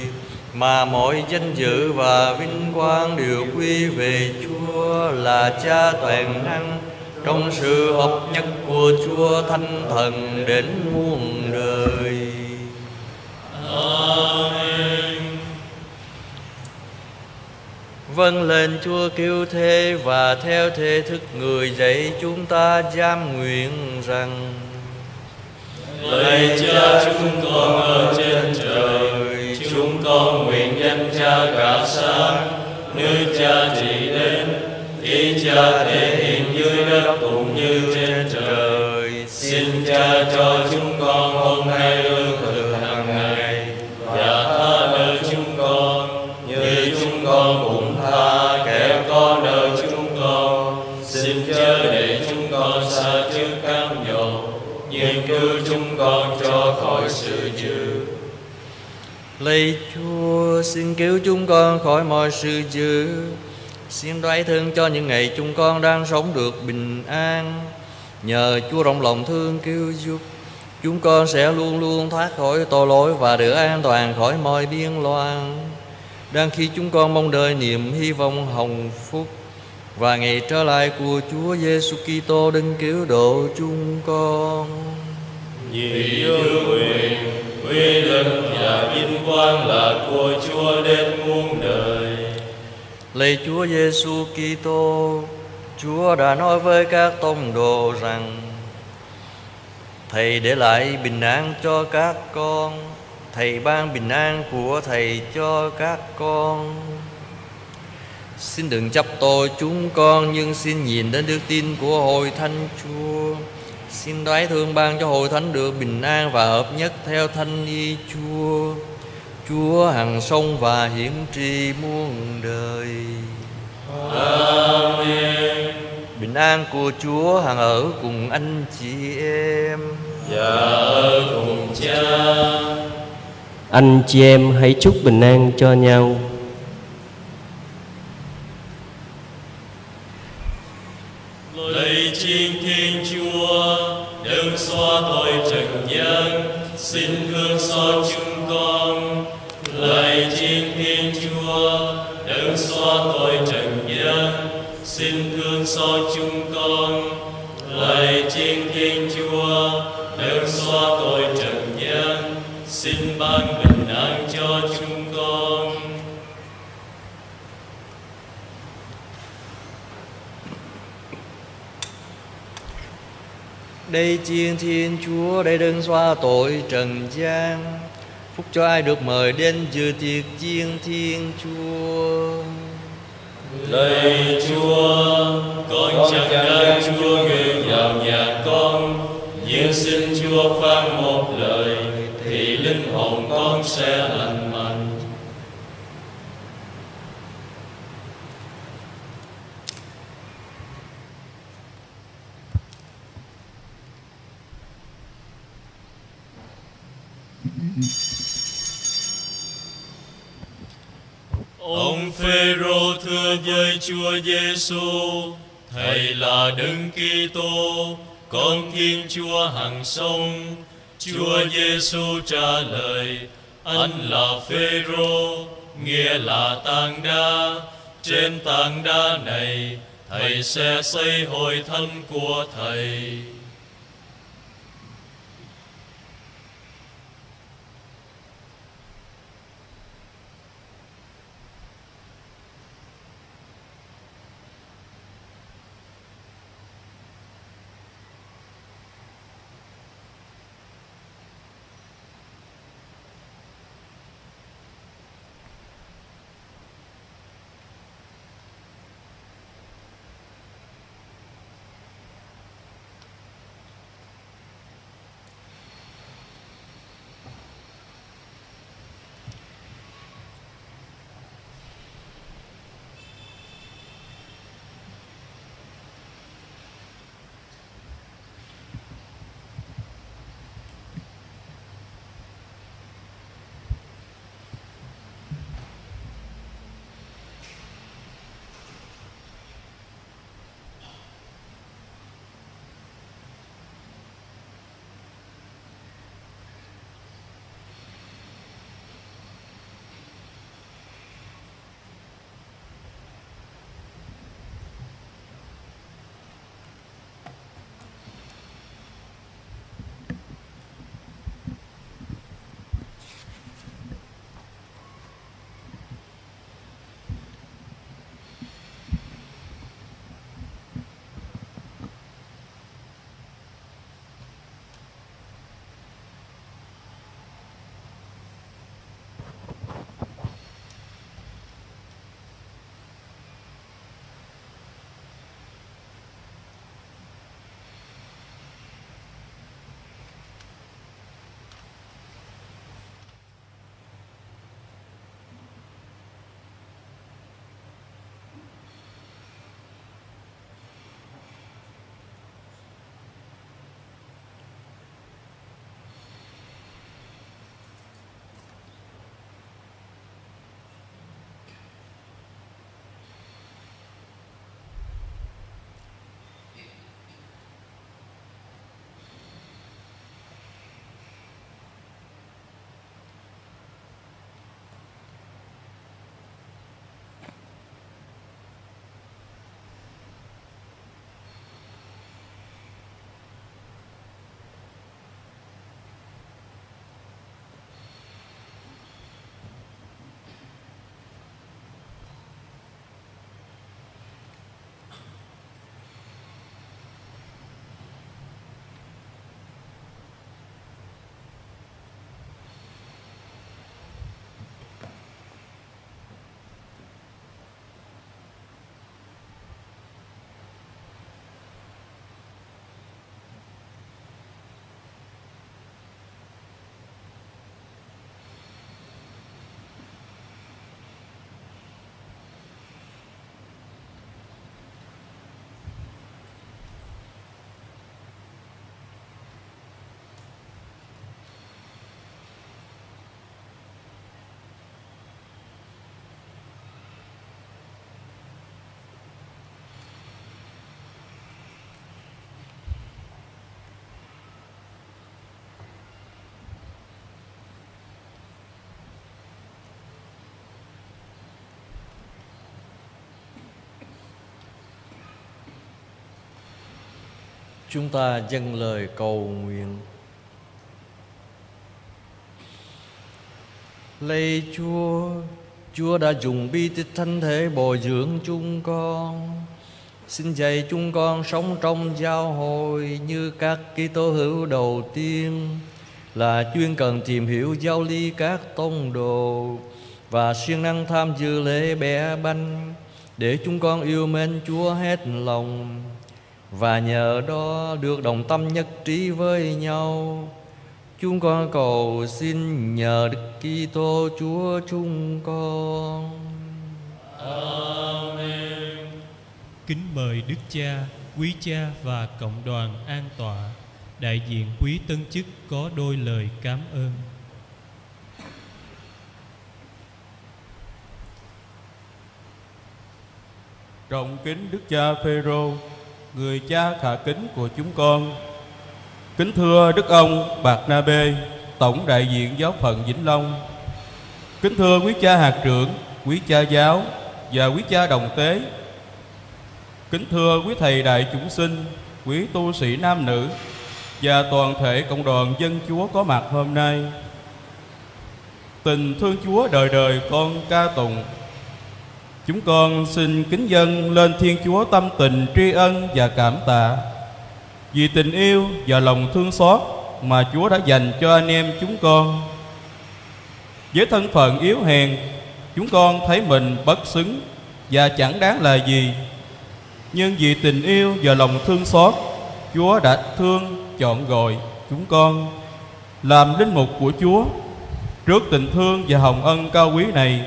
[SPEAKER 15] mà mọi danh dự và vinh quang đều quy về Chúa là Cha toàn năng trong sự hợp nhất của Chúa Thánh Thần đến muôn đời.
[SPEAKER 14] Amen.
[SPEAKER 15] Vâng lên Chúa kêu thế và theo thế thức người dạy chúng ta giam nguyện rằng
[SPEAKER 14] Lạy Cha chúng con ở trên trời, chúng con nguyện danh Cha cả sáng, nước Cha trị đến, ý Cha thể hiện dưới đất cũng như trên trời. Xin Cha cho chúng con hôm nay lương thực
[SPEAKER 15] Lạy Chúa xin cứu chúng con khỏi mọi sự dữ. Xin đoái thương cho những ngày chúng con đang sống được bình an. Nhờ Chúa rộng lòng thương cứu giúp Chúng con sẽ luôn luôn thoát khỏi tội lỗi Và được an toàn khỏi mọi biên loạn. Đang khi chúng con mong đợi niềm hy vọng hồng phúc Và ngày trở lại của Chúa Giêsu Kitô đấng cứu độ chúng con.
[SPEAKER 14] Vì dương quyền, uy lực và vinh quang là của Chúa đến muôn đời.
[SPEAKER 15] Lạy Chúa Giêsu Kitô, Chúa đã nói với các tông đồ rằng Thầy để lại bình an cho các con, Thầy ban bình an của Thầy cho các con. Xin đừng chấp tội chúng con nhưng xin nhìn đến đức tin của hội thánh Chúa. Xin đoái thương ban cho hội thánh được bình an và hợp nhất theo thanh y Chúa. Chúa hằng sống và hiển tri muôn đời.
[SPEAKER 14] Amen.
[SPEAKER 15] Bình an của Chúa hằng ở cùng anh chị em.
[SPEAKER 14] Và ở cùng Cha.
[SPEAKER 8] Anh chị em hãy chúc bình an cho nhau.
[SPEAKER 14] Lạy Thiên Thiên Chúa, đừng xóa tội trần gian, xin thương xót chúng con. Lạy Thiên Thiên Chúa, đừng xóa tội trần gian, xin thương xót chúng con. Lạy Thiên Thiên Chúa, đừng xóa tội trần gian, xin ban bình an cho chúng con.
[SPEAKER 15] Đây chiên thiên Chúa để đừng xóa tội trần gian. Phúc cho ai được mời đến dự tiệc chiên thiên Chúa.
[SPEAKER 14] Lạy Chúa, con chẳng đáng Chúa gửi vào nhà con, nhưng xin Chúa phán một lời, thì linh hồn con sẽ lành mạnh. Ông Phêrô thưa với Chúa Giêsu, Thầy là Đấng Kitô, con Thiên Chúa hằng sông. Chúa Giêsu trả lời, anh là Phêrô, nghĩa là tảng đá. Trên tảng đá này, thầy sẽ xây hội thánh của thầy.
[SPEAKER 15] Chúng ta dâng lời cầu nguyện. Lạy Chúa, Chúa đã dùng bi tích thân thể bồi dưỡng chúng con. Xin dạy chúng con sống trong giao hội như các Kitô hữu đầu tiên là chuyên cần tìm hiểu giáo lý các tông đồ và siêng năng tham dự lễ bẻ banh để chúng con yêu mến Chúa hết lòng và nhờ đó được đồng tâm nhất trí với nhau. Chúng con cầu xin nhờ Đức Kitô Chúa chúng con.
[SPEAKER 13] Amen. Kính mời Đức Cha, quý cha và cộng đoàn an tọa, đại diện quý tân chức có đôi lời cảm ơn.
[SPEAKER 17] Trọng kính Đức Cha Phêrô, người cha khả kính của chúng con. Kính thưa Đức ông Bạc Na Bê, tổng đại diện giáo phận Vĩnh Long. Kính thưa quý cha hạt trưởng, quý cha giáo và quý cha đồng tế. Kính thưa quý thầy đại chúng sinh, quý tu sĩ nam nữ và toàn thể cộng đoàn dân Chúa có mặt hôm nay. Tình thương Chúa đời đời con ca tụng Chúng con xin kính dân lên Thiên Chúa tâm tình tri ân và cảm tạ. Vì tình yêu và lòng thương xót mà Chúa đã dành cho anh em chúng con. Với thân phận yếu hèn, Chúng con thấy mình bất xứng và chẳng đáng là gì. Nhưng vì tình yêu và lòng thương xót, Chúa đã thương, chọn gọi chúng con Làm linh mục của Chúa. Trước tình thương và hồng ân cao quý này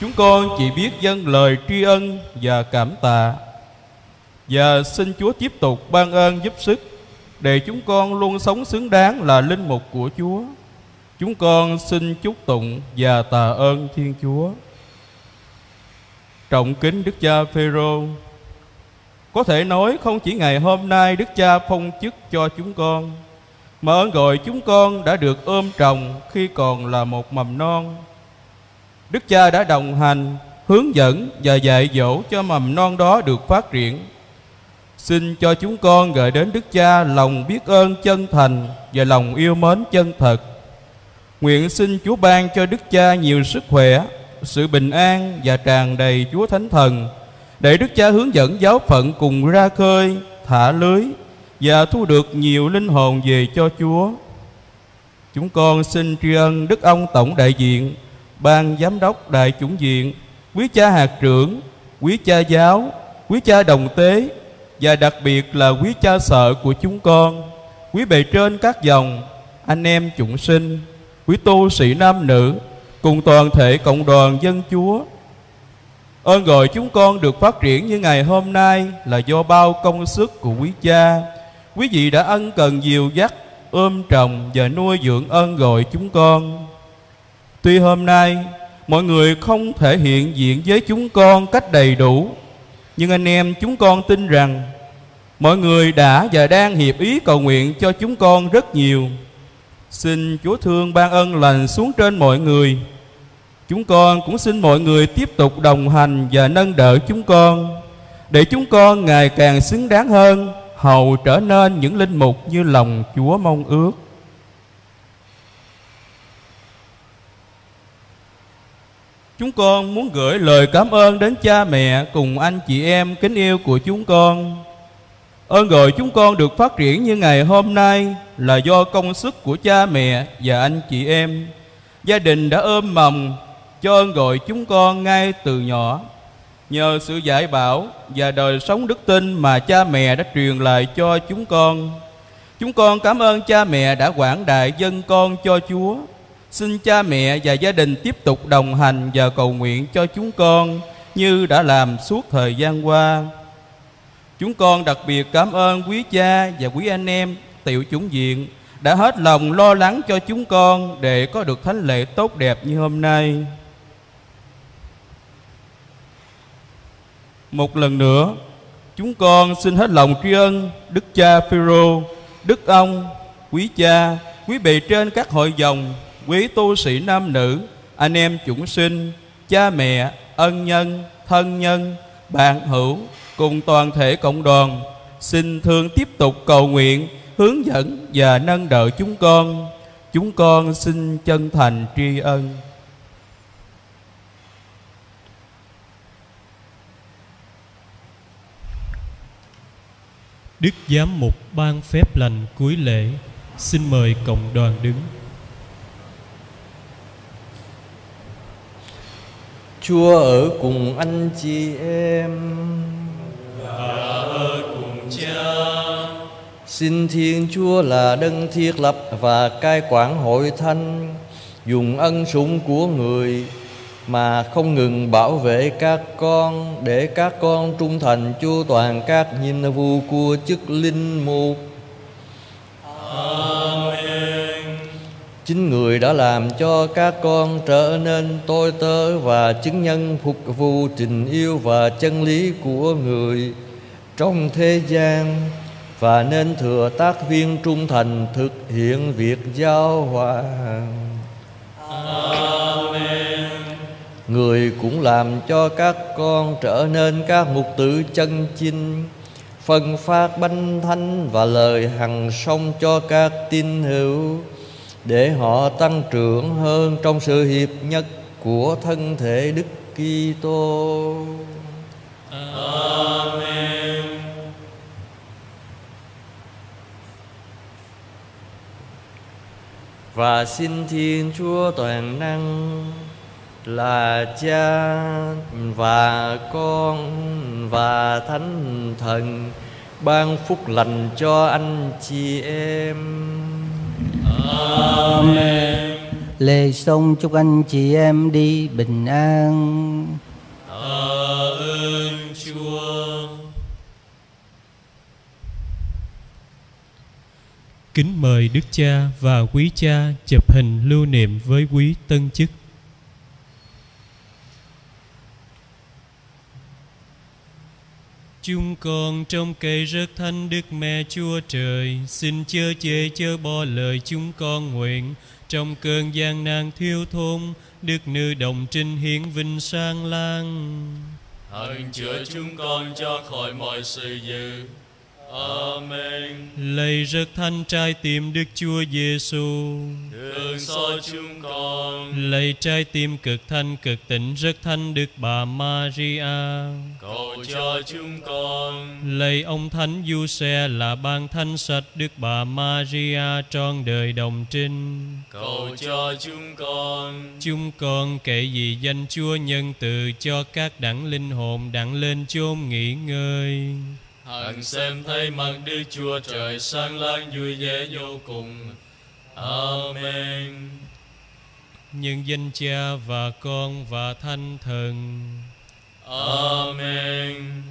[SPEAKER 17] Chúng con chỉ biết dâng lời tri ân và cảm tạ. Và xin Chúa tiếp tục ban ơn giúp sức Để chúng con luôn sống xứng đáng là linh mục của Chúa. Chúng con xin chúc tụng và tạ ơn Thiên Chúa. Trọng kính Đức Cha Phêrô, Có thể nói không chỉ ngày hôm nay Đức Cha phong chức cho chúng con, Mà ơn gọi chúng con đã được ôm trồng khi còn là một mầm non. Đức cha đã đồng hành, hướng dẫn và dạy dỗ cho mầm non đó được phát triển. Xin cho chúng con gửi đến Đức Cha lòng biết ơn chân thành và lòng yêu mến chân thật. Nguyện xin Chúa ban cho Đức Cha nhiều sức khỏe, sự bình an và tràn đầy Chúa Thánh Thần để Đức Cha hướng dẫn giáo phận cùng ra khơi, thả lưới và thu được nhiều linh hồn về cho Chúa. Chúng con xin tri ân Đức ông Tổng đại diện ban giám đốc đại chủng viện, quý cha hạt trưởng, quý cha giáo, quý cha đồng tế và đặc biệt là quý cha sợ của chúng con, quý bề trên các dòng, anh em chủng sinh, quý tu sĩ nam nữ, cùng toàn thể cộng đoàn dân chúa. Ơn gọi chúng con được phát triển như ngày hôm nay là do bao công sức của quý cha. Quý vị đã ân cần dìu dắt, ôm trồng và nuôi dưỡng ơn gọi chúng con. Tuy hôm nay, mọi người không thể hiện diện với chúng con cách đầy đủ, Nhưng anh em chúng con tin rằng Mọi người đã và đang hiệp ý cầu nguyện cho chúng con rất nhiều. Xin Chúa thương ban ân lành xuống trên mọi người. Chúng con cũng xin mọi người tiếp tục đồng hành và nâng đỡ chúng con, Để chúng con ngày càng xứng đáng hơn, Hầu trở nên những linh mục như lòng Chúa mong ước. Chúng con muốn gửi lời cảm ơn đến cha mẹ cùng anh chị em kính yêu của chúng con. Ơn gọi chúng con được phát triển như ngày hôm nay là do công sức của cha mẹ và anh chị em. Gia đình đã ôm mầm cho ơn gọi chúng con ngay từ nhỏ. Nhờ sự dạy bảo và đời sống đức tin mà cha mẹ đã truyền lại cho chúng con. Chúng con cảm ơn cha mẹ đã quảng đại dân con cho Chúa Xin cha mẹ và gia đình tiếp tục đồng hành và cầu nguyện cho chúng con như đã làm suốt thời gian qua. Chúng con đặc biệt cảm ơn quý cha và quý anh em tiểu chúng diện đã hết lòng lo lắng cho chúng con để có được thánh lễ tốt đẹp như hôm nay. Một lần nữa, chúng con xin hết lòng tri ân Đức cha Phêrô, Đức ông, quý cha, quý bề trên các hội dòng quý tu sĩ nam nữ, anh em chúng sinh, cha mẹ, ân nhân, thân nhân, bạn hữu cùng toàn thể cộng đoàn xin thương tiếp tục cầu nguyện, hướng dẫn và nâng đỡ chúng con. Chúng con xin chân thành tri ân.
[SPEAKER 13] Đức Giám mục ban phép lành cuối lễ Xin mời cộng đoàn đứng
[SPEAKER 15] Chúa ở cùng anh chị em
[SPEAKER 14] và ở cùng cha
[SPEAKER 15] Xin Thiên Chúa là đấng thiết lập và cai quản hội thánh, Dùng ân sủng của người mà không ngừng bảo vệ các con để các con trung thành chu toàn các nhiệm vụ của chức linh mục.
[SPEAKER 14] Amen.
[SPEAKER 15] Chính người đã làm cho các con trở nên tôi tớ và chứng nhân phục vụ tình yêu và chân lý của người trong thế gian và nên thừa tác viên trung thành thực hiện việc giao hòa.
[SPEAKER 14] Amen.
[SPEAKER 15] Người cũng làm cho các con trở nên các mục tử chân chinh Phân phát bánh thánh và lời hằng sông cho các tín hữu để họ tăng trưởng hơn trong sự hiệp nhất của thân thể Đức Kitô.
[SPEAKER 14] Amen.
[SPEAKER 15] Và xin Thiên Chúa toàn năng là cha và con và thánh thần, ban phúc lành cho anh chị em
[SPEAKER 14] Amen.
[SPEAKER 18] Lê sông chúc anh chị em đi bình an.
[SPEAKER 14] Tạ ơn Chúa.
[SPEAKER 13] Kính mời Đức Cha và quý cha chụp hình lưu niệm với quý tân chức. Chúng con trong cây rất thanh Đức Mẹ Chúa Trời, xin chớ chê chớ bỏ lời chúng con nguyện trong cơn gian nan thiếu thốn, Đức Nữ Đồng Trinh hiển vinh sang lang.
[SPEAKER 14] Hận chữa chúng con cho khỏi mọi sự dữ. Amen.
[SPEAKER 13] Lạy rất thanh trái tim Đức Chúa Giêsu.
[SPEAKER 14] Thương xót chúng con.
[SPEAKER 13] Lạy trái tim cực thanh cực tịnh rất thanh Đức Bà Maria.
[SPEAKER 14] Cầu cho chúng con.
[SPEAKER 13] Lạy ông Thánh Du Xe là ban thanh sạch Đức Bà Maria trọn đời đồng trinh.
[SPEAKER 14] Cầu cho chúng con.
[SPEAKER 13] Chúng con kể gì danh Chúa nhân từ cho các đẳng linh hồn đặng lên chốn nghỉ ngơi.
[SPEAKER 14] Hằng xem thấy mặt Đức Chúa Trời sáng láng vui vẻ vô cùng. Amen.
[SPEAKER 13] Nhân danh Cha và Con và Thánh Thần.
[SPEAKER 14] Amen.